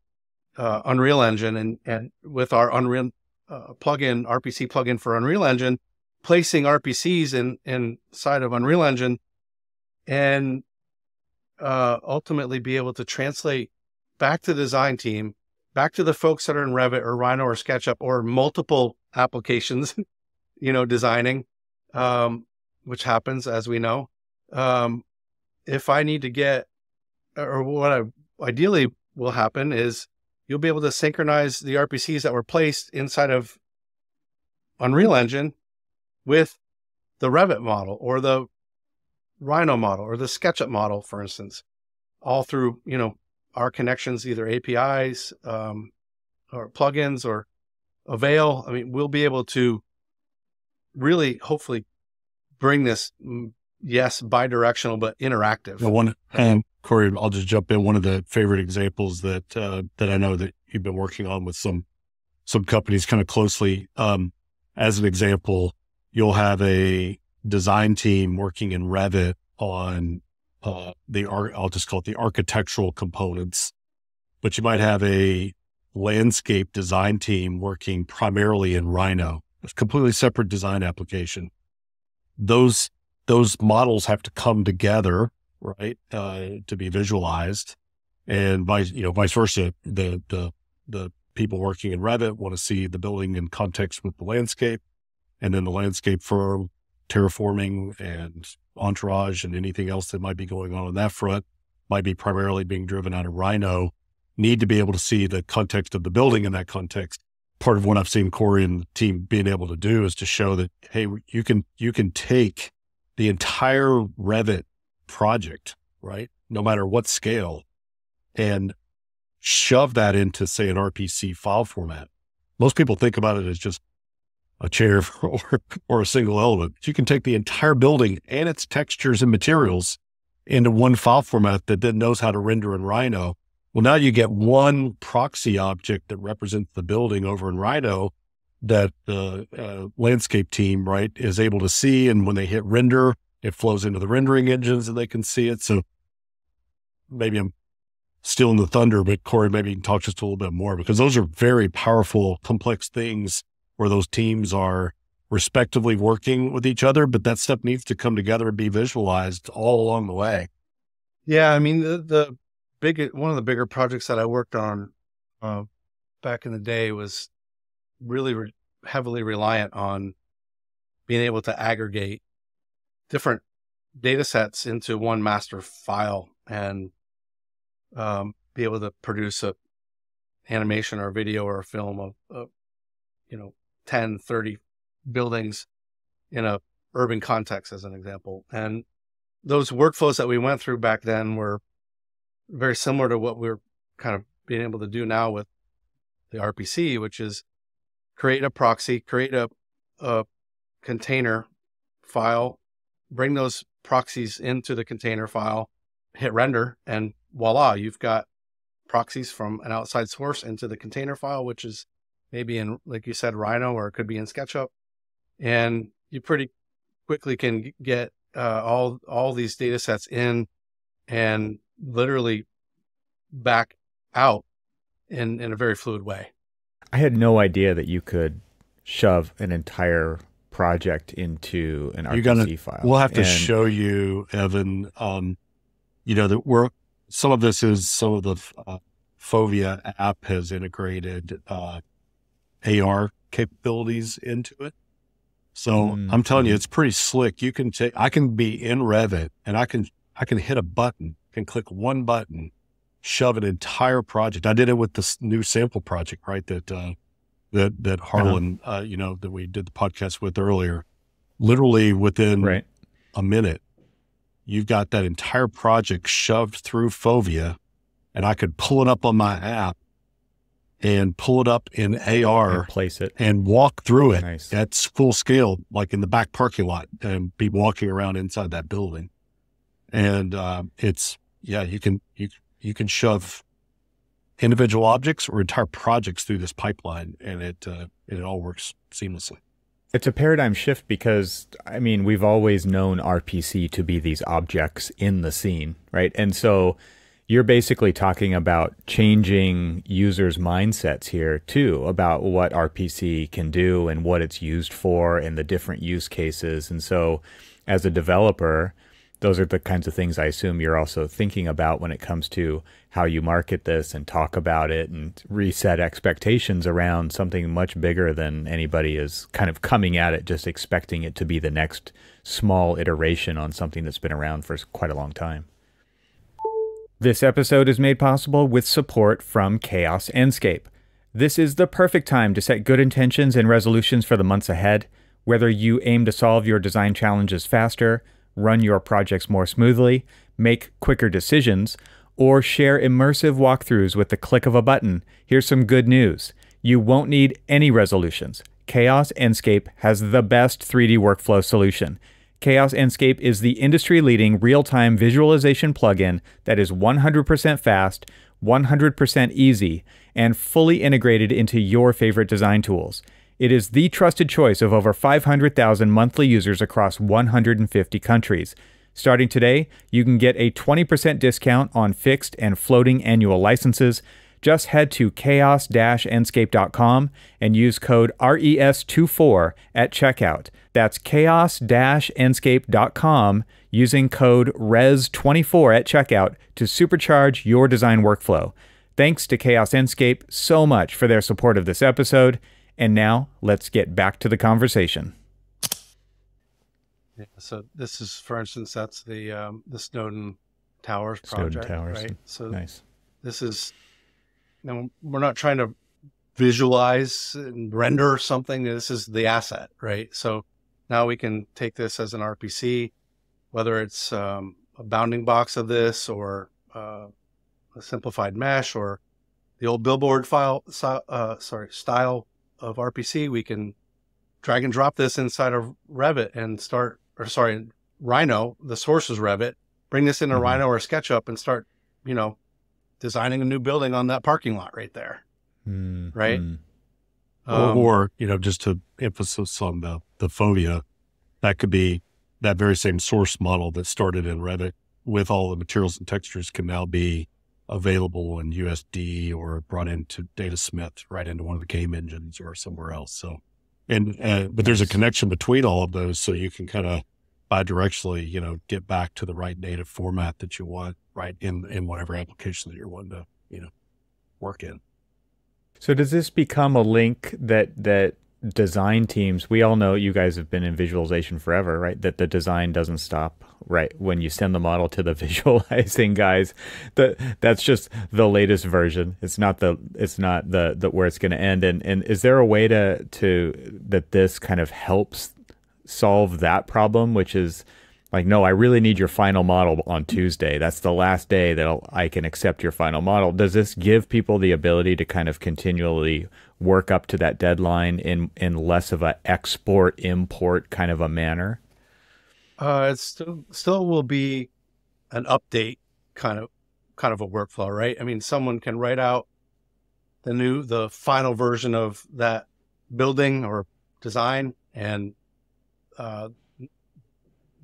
uh, Unreal Engine and, and with our Unreal uh, plugin, RPC plugin for Unreal Engine, placing RPCs in inside of Unreal Engine and uh, ultimately be able to translate back to the design team, back to the folks that are in Revit or Rhino or SketchUp or multiple applications, you know, designing, um, which happens as we know. Um, if I need to get, or what I ideally will happen is you'll be able to synchronize the RPCs that were placed inside of Unreal Engine with the Revit model or the Rhino model or the SketchUp model, for instance, all through you know our connections, either APIs um, or plugins or Avail. I mean, we'll be able to really, hopefully, bring this mm, yes bidirectional but interactive. one and Corey, I'll just jump in. One of the favorite examples that uh, that I know that you've been working on with some some companies kind of closely. Um, as an example, you'll have a design team working in Revit on uh, the. I'll just call it the architectural components, but you might have a landscape design team working primarily in Rhino, a completely separate design application. Those those models have to come together, right, uh, to be visualized, and vice you know vice versa. The the the people working in Revit want to see the building in context with the landscape, and then the landscape firm terraforming and entourage and anything else that might be going on on that front might be primarily being driven out of Rhino. Need to be able to see the context of the building in that context. Part of what I've seen Corey and the team being able to do is to show that hey, you can you can take the entire Revit project, right? No matter what scale, and shove that into, say, an RPC file format. Most people think about it as just a chair or, or a single element. You can take the entire building and its textures and materials into one file format that then knows how to render in Rhino. Well, now you get one proxy object that represents the building over in Rhino that the uh, landscape team, right, is able to see. And when they hit render, it flows into the rendering engines and they can see it. So maybe I'm stealing the thunder, but Corey, maybe you can talk just a little bit more because those are very powerful, complex things where those teams are respectively working with each other, but that stuff needs to come together and be visualized all along the way. Yeah. I mean, the, the big, one of the bigger projects that I worked on uh, back in the day was really re- heavily reliant on being able to aggregate different data sets into one master file and um, be able to produce a animation or a video or a film of, of, you know 10 30 buildings in a urban context as an example. And those workflows that we went through back then were very similar to what we're kind of being able to do now with the rpc which is create a proxy, create a, a container file, bring those proxies into the container file, hit render, and voila, you've got proxies from an outside source into the container file, which is maybe in, like you said, Rhino, or it could be in SketchUp. And you pretty quickly can get uh, all all these data sets in and literally back out in in a very fluid way. I had no idea that you could shove an entire project into an RPC gonna, file. We'll have to and, show you, Evan. Um, you know that we're some of this is some of the uh, Fovea app has integrated uh, AR capabilities into it. So mm-hmm. I'm telling you, it's pretty slick. You can take, I can be in Revit and I can, I can hit a button, can click one button, shove an entire project. I did it with this new sample project, right? That uh, that that Uh-huh. Harlan, uh you know, that we did the podcast with earlier. Literally within Right. a minute, you've got that entire project shoved through Fovea, and I could pull it up on my app and pull it up in AR And place it. and walk through it. Nice. That's full scale, like in the back parking lot, and be walking around inside that building. And uh, it's yeah, you can you you can shove individual objects or entire projects through this pipeline, and it uh, it all works seamlessly. It's a paradigm shift because I mean we've always known RPC to be these objects in the scene, right? And so you're basically talking about changing users' mindsets here too about what RPC can do and what it's used for and the different use cases. And so as a developer, those are the kinds of things I assume you're also thinking about when it comes to how you market this and talk about it and reset expectations around something much bigger than anybody is kind of coming at it, just expecting it to be the next small iteration on something that's been around for quite a long time. This episode is made possible with support from Chaos Enscape. This is the perfect time to set good intentions and resolutions for the months ahead. Whether you aim to solve your design challenges faster, run your projects more smoothly, make quicker decisions, or share immersive walkthroughs with the click of a button, here's some good news. You won't need any resolutions. Chaos Enscape has the best 3D workflow solution. Chaos Enscape is the industry leading real time visualization plugin that is 100% fast, 100% easy, and fully integrated into your favorite design tools. It is the trusted choice of over 500,000 monthly users across 150 countries. Starting today, you can get a 20% discount on fixed and floating annual licenses. Just head to chaos enscape.com and use code RES24 at checkout. That's chaos enscape.com using code RES24 at checkout to supercharge your design workflow. Thanks to Chaos Enscape so much for their support of this episode. And now let's get back to the conversation. Yeah, so this is, for instance, that's the um, the Snowden Towers Snowden project, Towers. right? So Nice. this is, now we're not trying to visualize and render something. This is the asset, right? So now we can take this as an RPC, whether it's um, a bounding box of this or uh, a simplified mesh or the old billboard file, uh, sorry, style of RPC. We can drag and drop this inside of Revit and start, or sorry, Rhino. The source is Revit. Bring this into Mhm. Rhino or SketchUp and start, you know, designing a new building on that parking lot right there. Mm, Right? Um, or, or you know, just to emphasis on the the Fovea, that could be that very same source model that started in Revit with all the materials and textures can now be available in USD or brought into Datasmith right into one of the game engines or somewhere else. So, and uh, but there's a connection between all of those, so you can kind of bidirectionally, you know, get back to the right native format that you want, right in in whatever application that you're wanting to, you know, work in. So does this become a link that that design teams we all know you guys have been in visualization forever, right? That the design doesn't stop right when you send the model to the visualizing guys. That that's just the latest version. It's not the it's not the, the where it's going to end and and is there a way to to that this kind of helps solve that problem which is like no i really need your final model on tuesday. That's the last day that i can accept your final model. Does this give people the ability to kind of continually work up to that deadline in in less of a export import kind of a manner? Uh, it still still will be an update kind of kind of a workflow, right? I mean, someone can write out the new the final version of that building or design, and uh,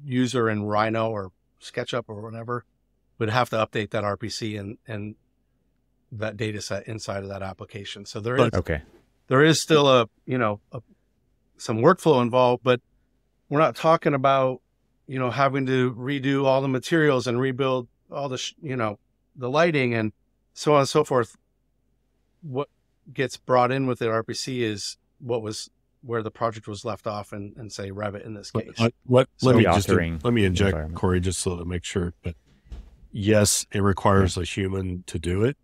user in Rhino or SketchUp or whatever would have to update that RPC and and that data set inside of that application. So there is okay. there is still a you know a, some workflow involved but we're not talking about you know having to redo all the materials and rebuild all the sh- you know the lighting and so on and so forth what gets brought in with the rpc is what was where the project was left off and, and say revit in this But case I- what So let me just authoring let me inject. Corey just so to make sure. But yes, it requires a human to do it,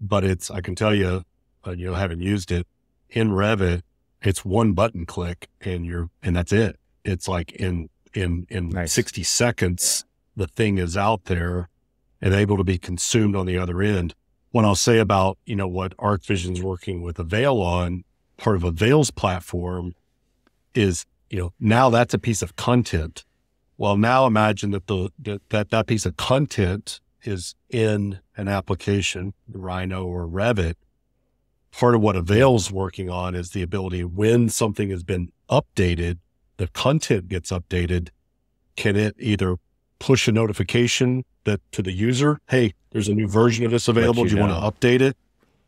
but it's, I can tell you, uh, you know, having used it in Revit, it's one button click and you're, and that's it. It's like in, in, in nice. 60 seconds, the thing is out there and able to be consumed on the other end. What I'll say about, you know, what ArchVision's working with Avail on, part of Avail's platform is, you know, now that's a piece of content. Well, now imagine that the, that, that piece of content is in an application, Rhino or Revit. Part of what Avail's working on is the ability when something has been updated, the content gets updated. Can it either push a notification that to the user, hey, there's a new version of this available. Do you know. want to update it?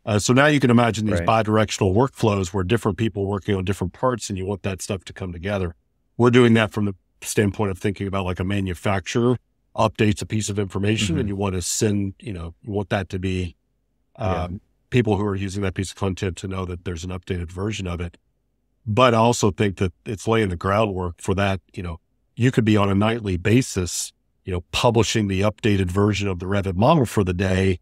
Uh, so now you can imagine these right. bi-directional workflows where different people working on different parts, and you want that stuff to come together. We're doing that from the standpoint of thinking about like a manufacturer updates a piece of information, mm-hmm. and you want to send, you know, you want that to be um, yeah. people who are using that piece of content to know that there's an updated version of it. But I also think that it's laying the groundwork for that. You know, you could be on a nightly basis you know, publishing the updated version of the Revit model for the day.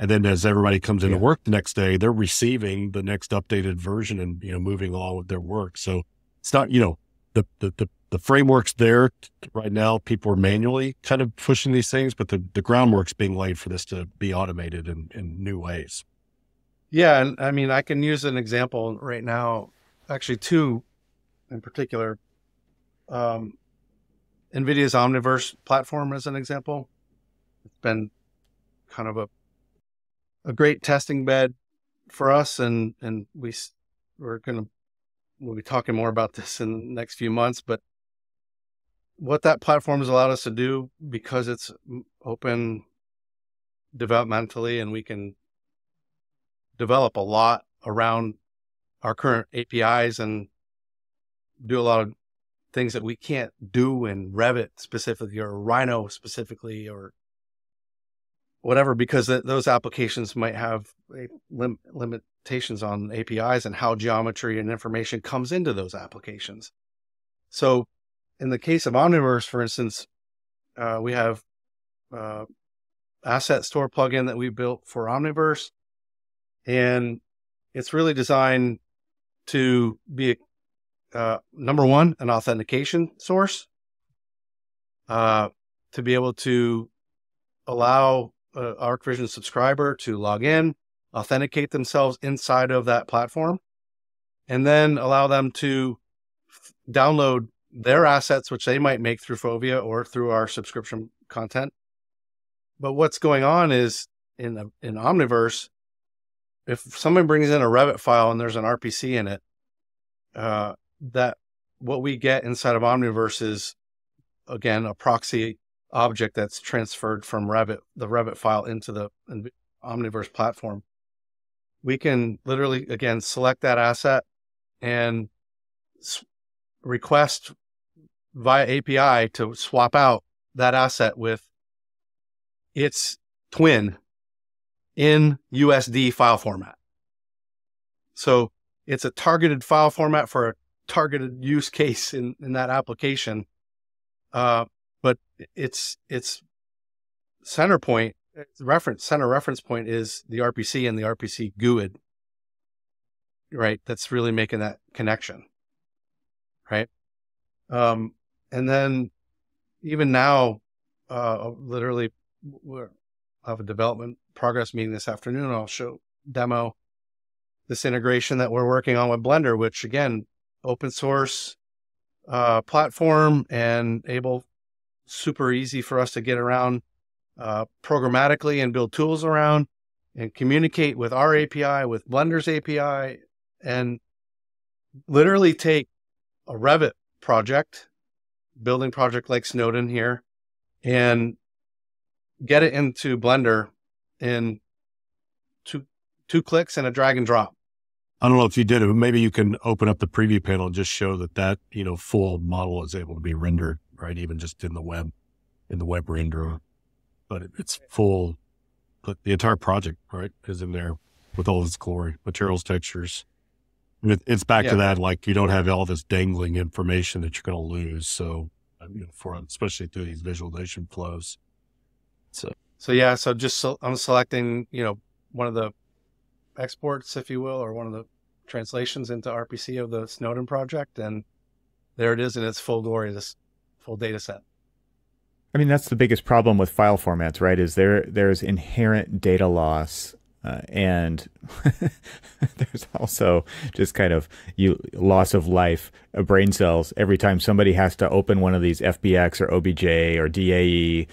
And then as everybody comes into yeah. work the next day, they're receiving the next updated version and, you know, moving along with their work. So it's not, you know, the, the, the, the framework's there right now. People are manually kind of pushing these things, but the, the groundwork's being laid for this to be automated in, in new ways. Yeah. And I mean, I can use an example right now, actually two in particular. Um, NVIDIA's Omniverse platform as an example. It's been kind of a a great testing bed for us, and and we we're gonna we'll be talking more about this in the next few months. But what that platform has allowed us to do because it's open developmentally, and we can develop a lot around our current APIs and do a lot of things that we can't do in Revit specifically or Rhino specifically or whatever, because th- those applications might have lim- limitations on APIs and how geometry and information comes into those applications. So, in the case of Omniverse, for instance, uh, we have uh, asset store plugin that we built for Omniverse, and it's really designed to be uh, number one, an authentication source uh, to be able to allow a ArchVision subscriber to log in, authenticate themselves inside of that platform, and then allow them to f- download their assets, which they might make through Fovea or through our subscription content. But what's going on is in in Omniverse, if someone brings in a Revit file and there's an RPC in it, uh, that what we get inside of Omniverse is again a proxy object that's transferred from Revit, the Revit file into the Omniverse platform. We can literally again select that asset and request via API to swap out that asset with its twin in USD file format. So it's a targeted file format for a targeted use case in, in that application. Uh, it's it's center point reference center reference point is the RPC and the RPC GUID, right? That's really making that connection, right? Um, and then even now, uh, literally, we'll have a development progress meeting this afternoon. I'll show demo this integration that we're working on with Blender, which again open source uh, platform and able super easy for us to get around uh, programmatically and build tools around and communicate with our API, with Blender's API, and literally take a Revit project, building project like Snowden here, and get it into Blender in two two clicks and a drag and drop. I don't know if you did it, but maybe you can open up the preview panel and just show that that, you know, full model is able to be rendered, right? Even just in the web, in the web renderer, but it's full, but the entire project, right, is in there with all its glory, materials, textures. It, it's back yeah. to that, like you don't have all this dangling information that you're going to lose. So, you know, for especially through these visualization flows. So so yeah, so just so I'm selecting, you know, one of the exports, if you will, or one of the translations into RPC of the Snowden project, and there it is in its full glory, this full data set. I mean, that's the biggest problem with file formats, right? Is there there's inherent data loss, uh, and there's also just kind of you loss of life brain cells every time somebody has to open one of these FBX or OBJ or DAE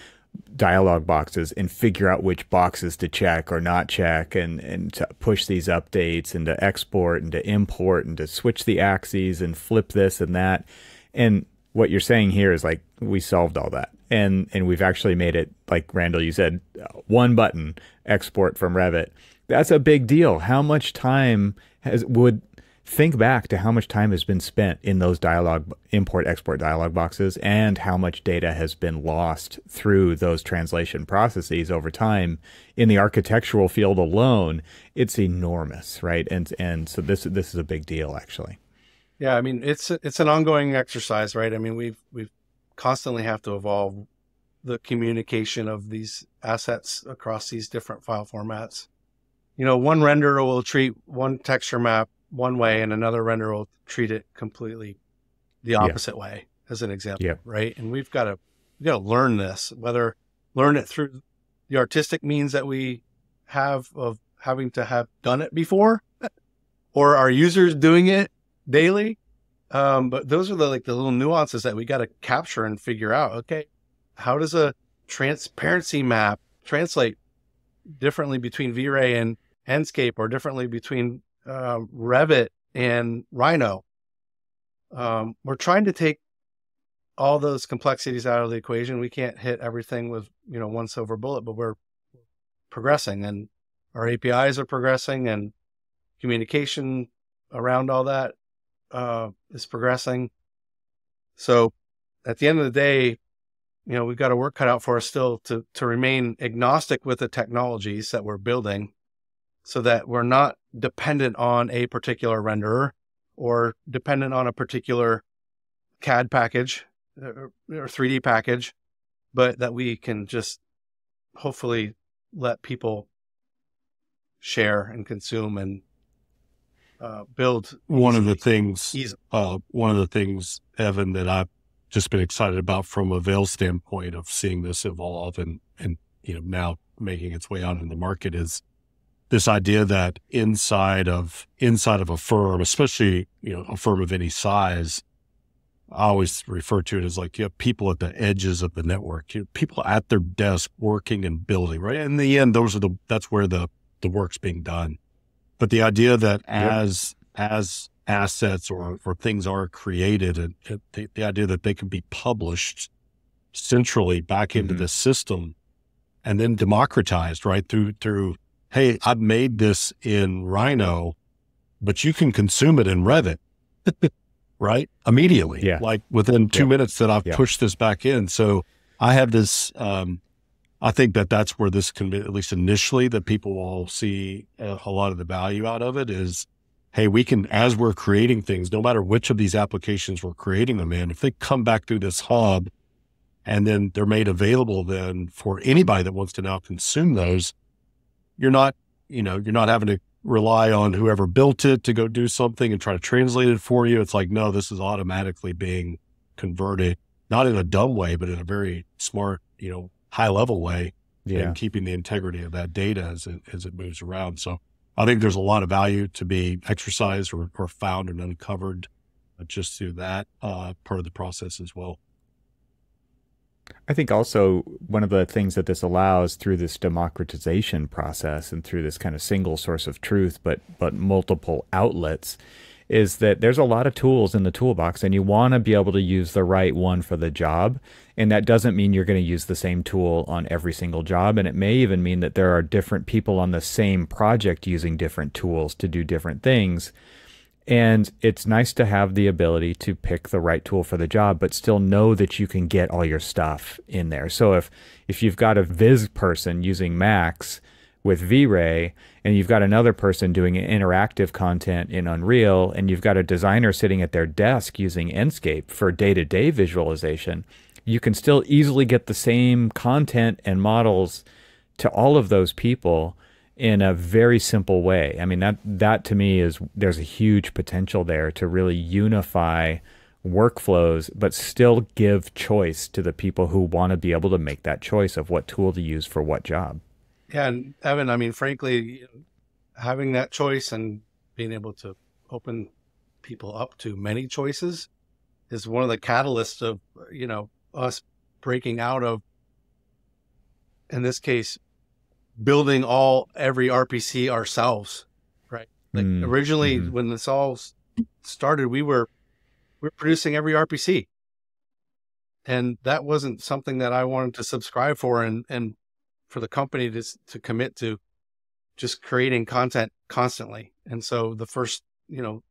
dialog boxes and figure out which boxes to check or not check and, and to push these updates and to export and to import and to switch the axes and flip this and that. And what you're saying here is like we solved all that. And and we've actually made it like Randall you said one button export from Revit. That's a big deal. How much time has would think back to how much time has been spent in those dialog import export dialog boxes and how much data has been lost through those translation processes over time in the architectural field alone it's enormous right and and so this this is a big deal actually yeah i mean it's it's an ongoing exercise right i mean we've we've constantly have to evolve the communication of these assets across these different file formats you know one renderer will treat one texture map one way and another renderer will treat it completely the opposite yeah. way as an example yeah. right and we've got to we got to learn this whether learn it through the artistic means that we have of having to have done it before or our users doing it daily um, but those are the like the little nuances that we got to capture and figure out okay how does a transparency map translate differently between v-ray and enscape or differently between uh, Revit and Rhino. Um, we're trying to take all those complexities out of the equation. We can't hit everything with you know one silver bullet, but we're progressing, and our APIs are progressing, and communication around all that uh, is progressing. So, at the end of the day, you know we've got a work cut out for us still to to remain agnostic with the technologies that we're building so that we're not dependent on a particular renderer or dependent on a particular CAD package uh, or 3D package, but that we can just hopefully let people share and consume and uh, build. One of the things, uh, one of the things, Evan, that I've just been excited about from Avail standpoint of seeing this evolve and and you know now making its way out in the market is this idea that inside of inside of a firm, especially you know a firm of any size, I always refer to it as like you have people at the edges of the network, you people at their desk working and building. Right, in the end, those are the that's where the the work's being done. But the idea that as yep. as assets or or things are created, and, the, the, idea that they can be published centrally back into mm-hmm. the system, and then democratized right through through hey, I've made this in Rhino, but you can consume it in Revit, right? Immediately. Yeah. Like within two minutes that I've pushed this back in. So I have this, um, I think that that's where this can be, at least initially, that people will see a, lot of the value out of it is, hey, we can, as we're creating things, no matter which of these applications we're creating them in, if they come back through this hub and then they're made available then for anybody that wants to now consume those, you're not, you know, you're not having to rely on whoever built it to go do something and try to translate it for you. It's like, no, this is automatically being converted, not in a dumb way, but in a very smart, you know, high level way yeah. and keeping the integrity of that data as it, as it moves around. So I think there's a lot of value to be exercised or, or found and uncovered just through that uh, part of the process as well. I think also one of the things that this allows through this democratization process and through this kind of single source of truth, but but multiple outlets, is that there's a lot of tools in the toolbox, and you want to be able to use the right one for the job. And that doesn't mean you're going to use the same tool on every single job, and it may even mean that there are different people on the same project using different tools to do different things. And it's nice to have the ability to pick the right tool for the job, but still know that you can get all your stuff in there. So if if you've got a Viz person using Max with V-Ray, and you've got another person doing interactive content in Unreal, and you've got a designer sitting at their desk using Enscape for day-to-day visualization, you can still easily get the same content and models to all of those people in a very simple way. I mean that that to me is there's a huge potential there to really unify workflows but still give choice to the people who want to be able to make that choice of what tool to use for what job. Yeah, and Evan, I mean frankly having that choice and being able to open people up to many choices is one of the catalysts of you know us breaking out of in this case building all every rpc ourselves. Right? Like mm, originally mm-hmm. when this all started we were we're producing every rpc and that wasn't something that i wanted to subscribe for and and for the company to to commit to just creating content constantly. And so the first you know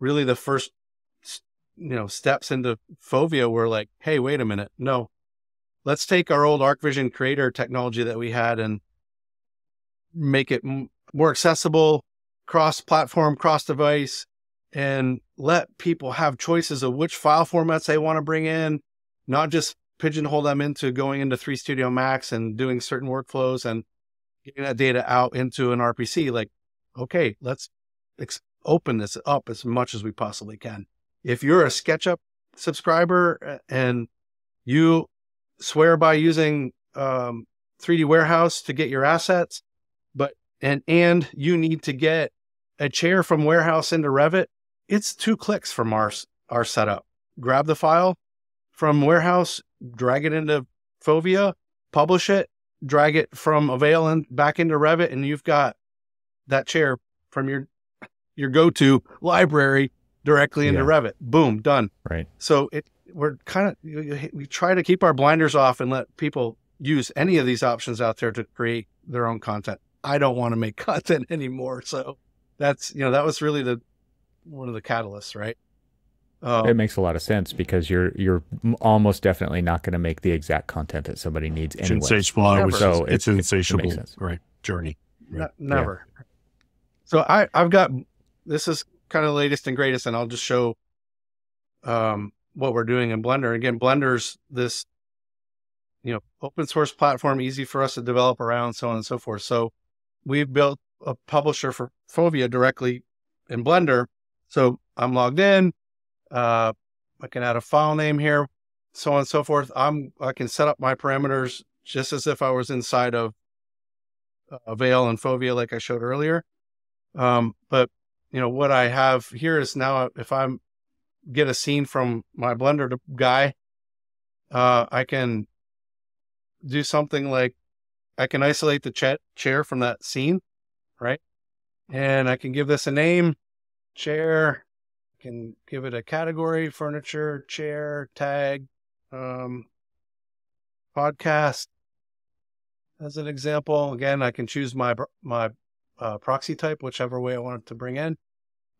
really the first you know steps into Fovea were like, hey, wait a minute, no, let's take our old ArchVision Creator technology that we had and make it m- more accessible, cross-platform, cross-device, and let people have choices of which file formats they want to bring in, not just pigeonhole them into going into 3D Studio Max and doing certain workflows and getting that data out into an RPC. Like, okay, let's ex- open this up as much as we possibly can. If you're a SketchUp subscriber and you swear by using um, 3D Warehouse to get your assets, but and and you need to get a chair from Warehouse into Revit, it's two clicks from our our setup. Grab the file from Warehouse, drag it into Fovea, publish it, drag it from Avail and back into Revit, and you've got that chair from your your go-to library directly into yeah. Revit. Boom, done. Right. So it we're kind of we try to keep our blinders off and let people use any of these options out there to create their own content. I don't want to make content anymore, so that's you know that was really the one of the catalysts, right? Um, it makes a lot of sense because you're you're almost definitely not going to make the exact content that somebody needs anyway. It's insatiable. so it's, it's insatiable, it right? Journey. Right. never. Yeah. So I I've got this is kind of latest and greatest, and I'll just show um, what we're doing in Blender. Again, Blender's this you know open source platform, easy for us to develop around, so on and so forth. So we've built a publisher for Fovea directly in Blender. So I'm logged in. Uh, I can add a file name here, so on and so forth. I'm I can set up my parameters just as if I was inside of uh, Avail and Fovea, like I showed earlier. Um, but you know what I have here is now if I'm get a scene from my Blender guy, uh, I can do something like I can isolate the ch- chair from that scene, right? And I can give this a name, chair. I can give it a category, furniture, chair, tag, um, podcast. As an example, again, I can choose my my uh, proxy type, whichever way I want it to bring in.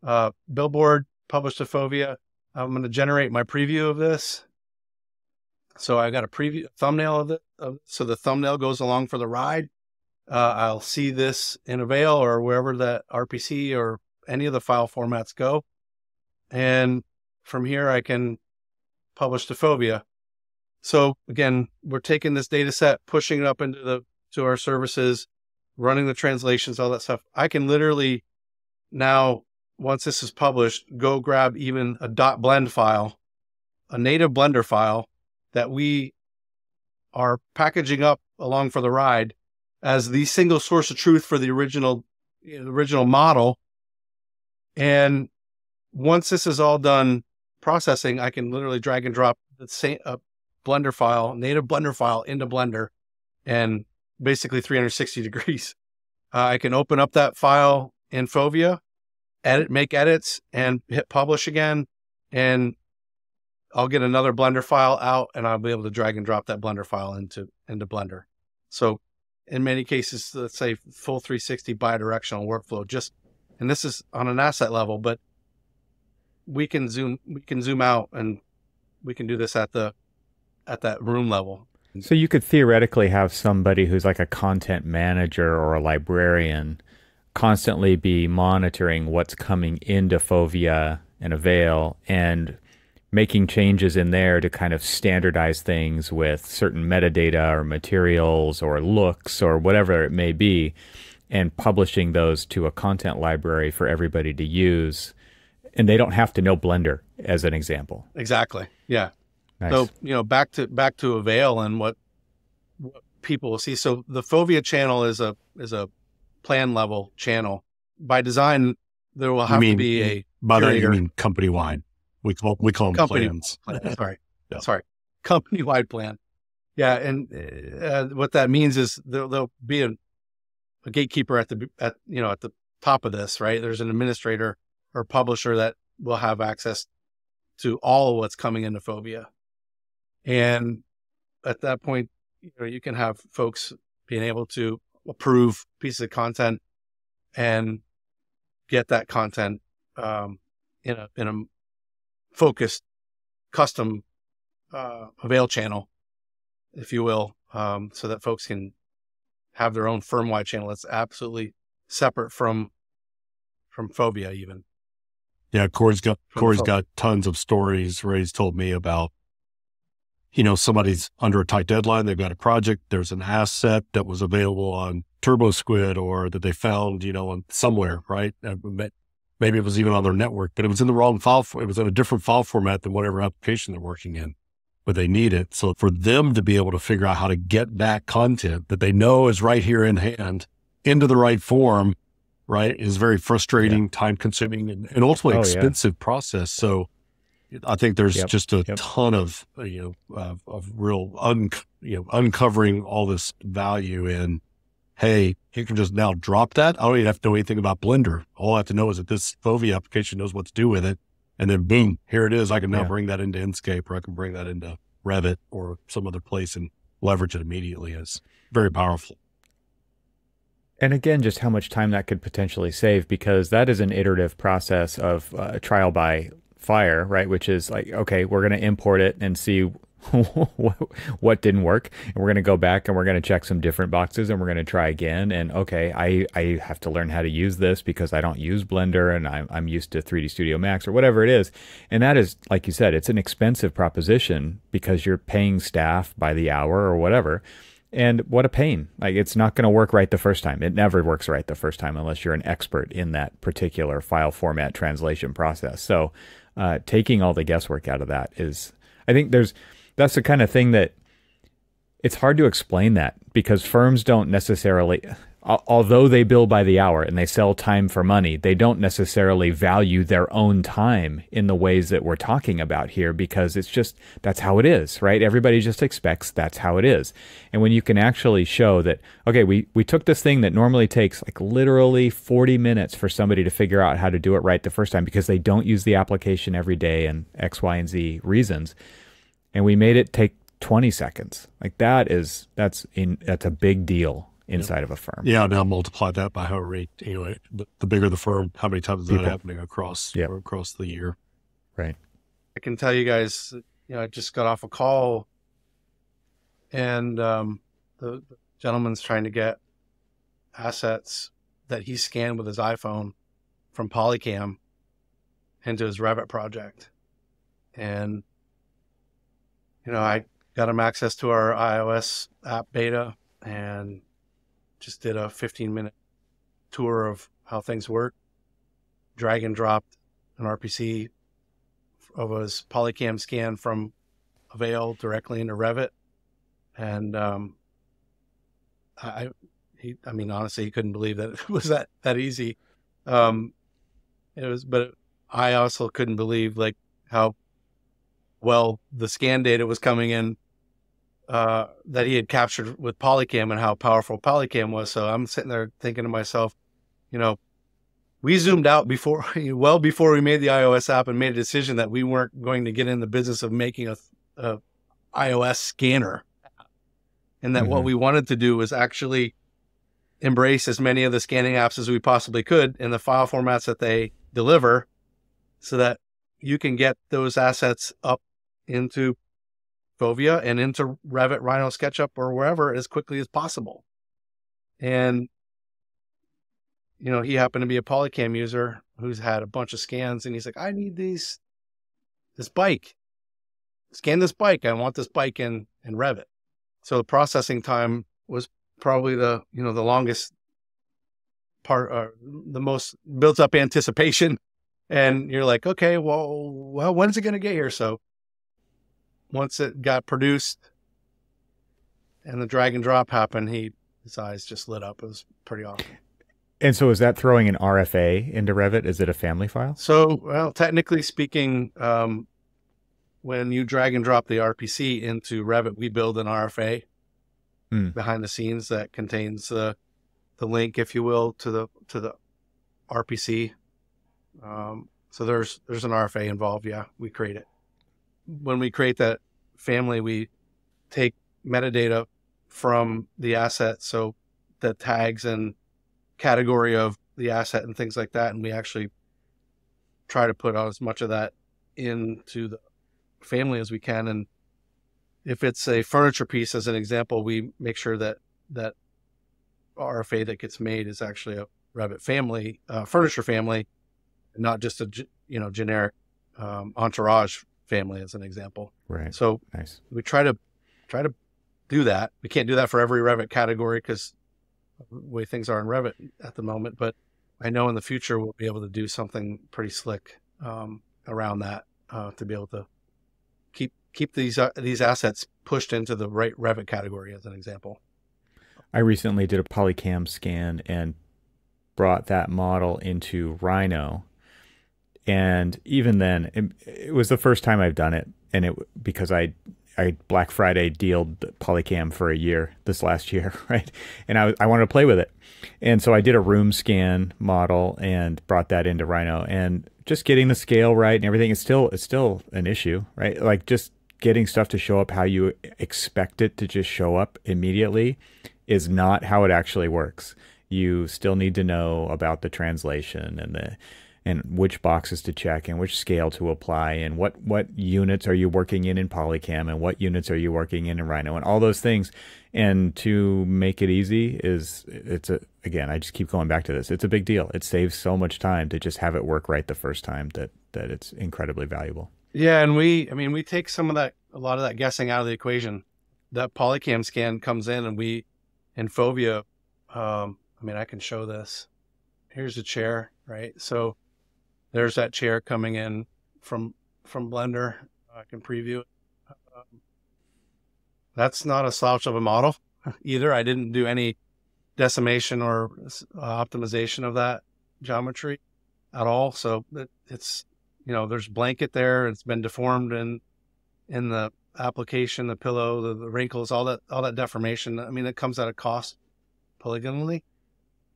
Uh, billboard published to Fovea. I'm going to generate my preview of this. So I got a preview thumbnail of it. so the thumbnail goes along for the ride. Uh, I'll see this in Avail or wherever that RPC or any of the file formats go. And from here, I can publish to Fovea. So again, we're taking this data set, pushing it up into the to our services, running the translations, all that stuff. I can literally now, once this is published, go grab even a dot blend file, a native Blender file that we are packaging up along for the ride as the single source of truth for the original you know, original model. And once this is all done processing, I can literally drag and drop the same uh, Blender file, native Blender file into Blender and basically 360 degrees. Uh, I can open up that file in Fovea, edit, make edits, and hit publish again, and I'll get another Blender file out, and I'll be able to drag and drop that Blender file into into Blender. So, in many cases, let's say full 360 bidirectional workflow. Just, and this is on an asset level, but we can zoom we can zoom out and we can do this at the at that room level so you could theoretically have somebody who's like a content manager or a librarian constantly be monitoring what's coming into Fovea and Avail and making changes in there to kind of standardize things with certain metadata or materials or looks or whatever it may be, and publishing those to a content library for everybody to use. And they don't have to know Blender, as an example. Exactly. Yeah. Nice. So you know, back to back to Avail and what, what people will see. So the Fovea channel is a is a plan level channel. By design, there will have mean- to be a By that you mean company wide. We call we call them Company- plans. plan. Sorry, Yeah. sorry, company wide plan. Yeah, and uh, what that means is there, there'll be a, a gatekeeper at the at you know at the top of this, right? There's an administrator or publisher that will have access to all of what's coming into Fovea, and at that point, you know, you can have folks being able to approve pieces of content and get that content um, in a in a focused custom uh, Avail channel, if you will, um, so that folks can have their own firm wide channel that's absolutely separate from from Fovea even. Yeah, Corey's got Corey's got tons of stories he's told me about, you know, somebody's under a tight deadline. They've got a project. There's an asset that was available on TurboSquid or that they found, you know, on somewhere, right? Uh, Maybe it was even on their network, but it was in the wrong file. For, it was in a different file format than whatever application they're working in, but they need it. So for them to be able to figure out how to get that content that they know is right here in hand into the right form, right, is very frustrating, time consuming, and, and ultimately Oh, yeah. expensive process. So I think there's Yep, just a yep. ton of uh, you know of, of real un you know uncovering all this value in. Hey, you can just now drop that. I don't even have to know anything about Blender. All I have to know is that this Fovea application knows what to do with it, and then boom, here it is. I can now Yeah. bring that into Enscape, or I can bring that into Revit or some other place and leverage it immediately. It's very powerful. And again, just how much time that could potentially save because that is an iterative process of uh, trial by fire, right? Which is like, okay, we're going to import it and see what didn't work. And we're going to go back and we're going to check some different boxes and we're going to try again. And okay, I, I have to learn how to use this because I don't use Blender and I'm, I'm used to 3D Studio Max or whatever it is. And that is, like you said, it's an expensive proposition because you're paying staff by the hour or whatever. And what a pain. Like it's not going to work right the first time. It never works right the first time unless you're an expert in that particular file format translation process. So, uh, taking all the guesswork out of that is, I think there's, that's the kind of thing that it's hard to explain that because firms don't necessarily, although they bill by the hour and they sell time for money, they don't necessarily value their own time in the ways that we're talking about here because it's just that's how it is, right? Everybody just expects that's how it is. And when you can actually show that, okay, we, we took this thing that normally takes like literally 40 minutes for somebody to figure out how to do it right the first time because they don't use the application every day and X, Y, and Z reasons. And we made it take 20 seconds. Like that is, that's in, that's a big deal inside of a firm. Yeah, now multiply that by however many, you know, the, the bigger the firm, how many times is that happening across Yep. or across the year? Right. I can tell you guys, you know, I just got off a call and um, the, the gentleman's trying to get assets that he scanned with his iPhone from Polycam into his Revit project. And, you know, I got him access to our iOS app beta and just did a 15 minute tour of how things work. Drag and dropped an RPC of his Polycam scan from Avail directly into Revit, and um, I, he, I mean, honestly, he couldn't believe that it was that that easy. Um, it was, but I also couldn't believe like how well the scan data was coming in uh, that he had captured with Polycam and how powerful Polycam was. So I'm sitting there thinking to myself, you know, we zoomed out before, well before we made the iOS app and made a decision that we weren't going to get in the business of making a, a iOS scanner, and that what Mhm. we wanted to do was actually embrace as many of the scanning apps as we possibly could in the file formats that they deliver, so that you can get those assets up into Fovea and into Revit, Rhino, SketchUp, or wherever as quickly as possible. And you know, he happened to be a Polycam user who's had a bunch of scans, and he's like, "I need these, this bike." scan this bike. I want this bike in in Revit. So the processing time was probably the you know the longest part, or uh, the most built up anticipation. And you're like, okay, well, well, when's it going to get here? So once it got produced and the drag and drop happened, he his eyes just lit up. It was pretty awesome. And so, is that throwing an RFA into Revit? Is it a family file? So, well, technically speaking, um, when you drag and drop the RPC into Revit, we build an RFA mm. behind the scenes that contains the the link, if you will, to the to the RPC. Um, so there's there's an RFA involved. Yeah, we create it. When we create that family, we take metadata from the asset, so the tags and category of the asset and things like that, and we actually try to put as much of that into the family as we can. And if it's a furniture piece, as an example, we make sure that that RFA that gets made is actually a Revit family, uh, furniture family, not just a you know generic um, entourage family, as an example. Right. So nice. We try to try to do that. We can't do that for every Revit category because the way things are in Revit at the moment. But I know in the future we'll be able to do something pretty slick um, around that uh, to be able to keep keep these uh, these assets pushed into the right Revit category, as an example. I recently did a Polycam scan and brought that model into Rhino. And even then, it, it, was the first time I've done it, and it because I I Black Friday dealed Polycam for a year this last year, right? And I I wanted to play with it, and so I did a room scan model and brought that into Rhino, and just getting the scale right and everything is still it's still an issue, right? Like just getting stuff to show up how you expect it to just show up immediately is not how it actually works. You still need to know about the translation and the and which boxes to check and which scale to apply and what what units are you working in in Polycam and what units are you working in in Rhino and all those things. And to make it easy is it's a again I just keep going back to this. It's a big deal. It saves so much time to just have it work right the first time that that it's incredibly valuable. Yeah, and we I mean we take some of that a lot of that guessing out of the equation. That Polycam scan comes in and we in Fovea, um, I mean, I can show this. Here's a chair, right? So there's that chair coming in from from Blender. I can preview it. Um, that's not a slouch of a model either. I didn't do any decimation or uh, optimization of that geometry at all. So it, it's you know there's blanket there. It's been deformed in in the application, the pillow, the, the, wrinkles, all that, all that deformation. I mean, it comes at a cost polygonally,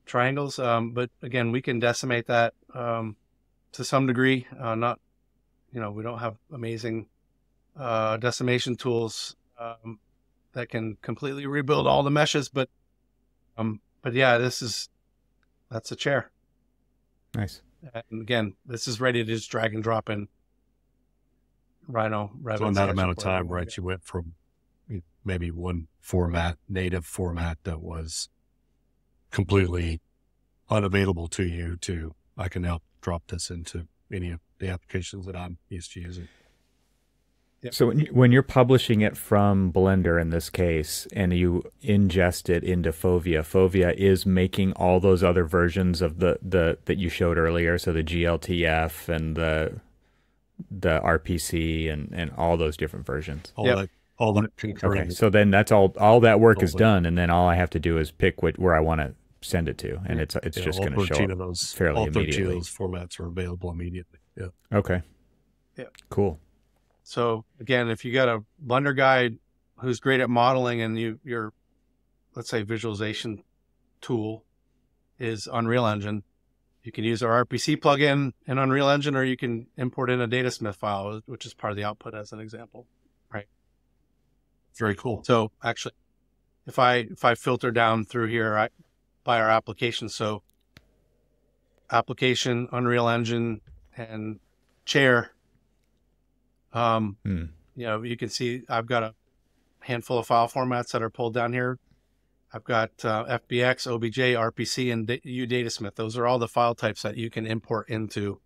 triangles. Um, but again, we can decimate that um, to some degree. Uh, not, you know, we don't have amazing uh, decimation tools um, that can completely rebuild all the meshes, but, um, but yeah, this is that's a chair. Nice. And again, this is ready to just drag and drop in Rhino Revit. So in that amount of time, right, you went from maybe one format, native format that was completely unavailable to you to I can now drop this into any of the applications that I'm used to using. Yep. So when, when you're publishing it from Blender in this case, and you ingest it into Fovea, Fovea is making all those other versions of the, the that you showed earlier. So the GLTF and the the RPC and, and all those different versions. All yep. that, all that Okay, so then that's all. All that work all is done, and then all I have to do is pick what, where I want to send it to, and it's it's yeah, just going to show up those, fairly all immediately. All those formats are available immediately. Yeah. Okay. Yeah. Cool. So again, if you got a Blender guy who's great at modeling, and you your let's say visualization tool is Unreal Engine, you can use our RPC plugin in Unreal Engine, or you can import in a Datasmith file, which is part of the output as an example. Right. Very cool. So actually, if I if I filter down through here I, by our application, so application, Unreal Engine, and chair. Um, hmm. you know, you can see I've got a handful of file formats that are pulled down here. I've got uh, FBX, OBJ, RPC, and UDataSmith. Those are all the file types that you can import into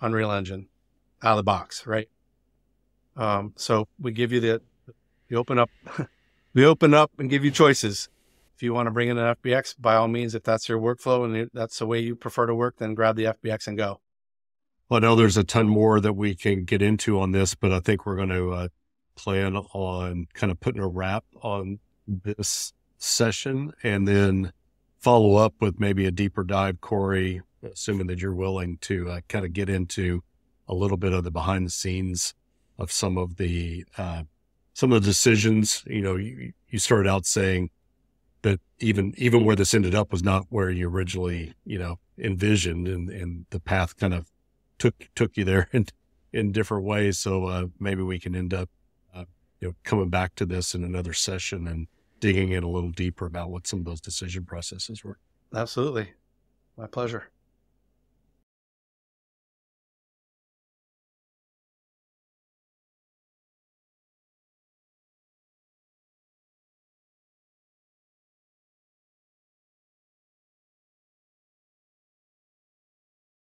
Unreal Engine out of the box, right? Um, so we give you the, we open up, we open up and give you choices. If you want to bring in an FBX, by all means, if that's your workflow and that's the way you prefer to work, then grab the FBX and go. Well, I know there's a ton more that we can get into on this, but I think we're going to uh, plan on kind of putting a wrap on this session and then follow up with maybe a deeper dive, Corey, assuming that you're willing to uh, kind of get into a little bit of the behind the scenes of some of the uh, some of the decisions. You know, you, you started out saying that even even where this ended up was not where you originally you know envisioned, and and the path kind of took took you there in in different ways. So uh, maybe we can end up uh, you know coming back to this in another session and digging in a little deeper about what some of those decision processes were. Absolutely, my pleasure.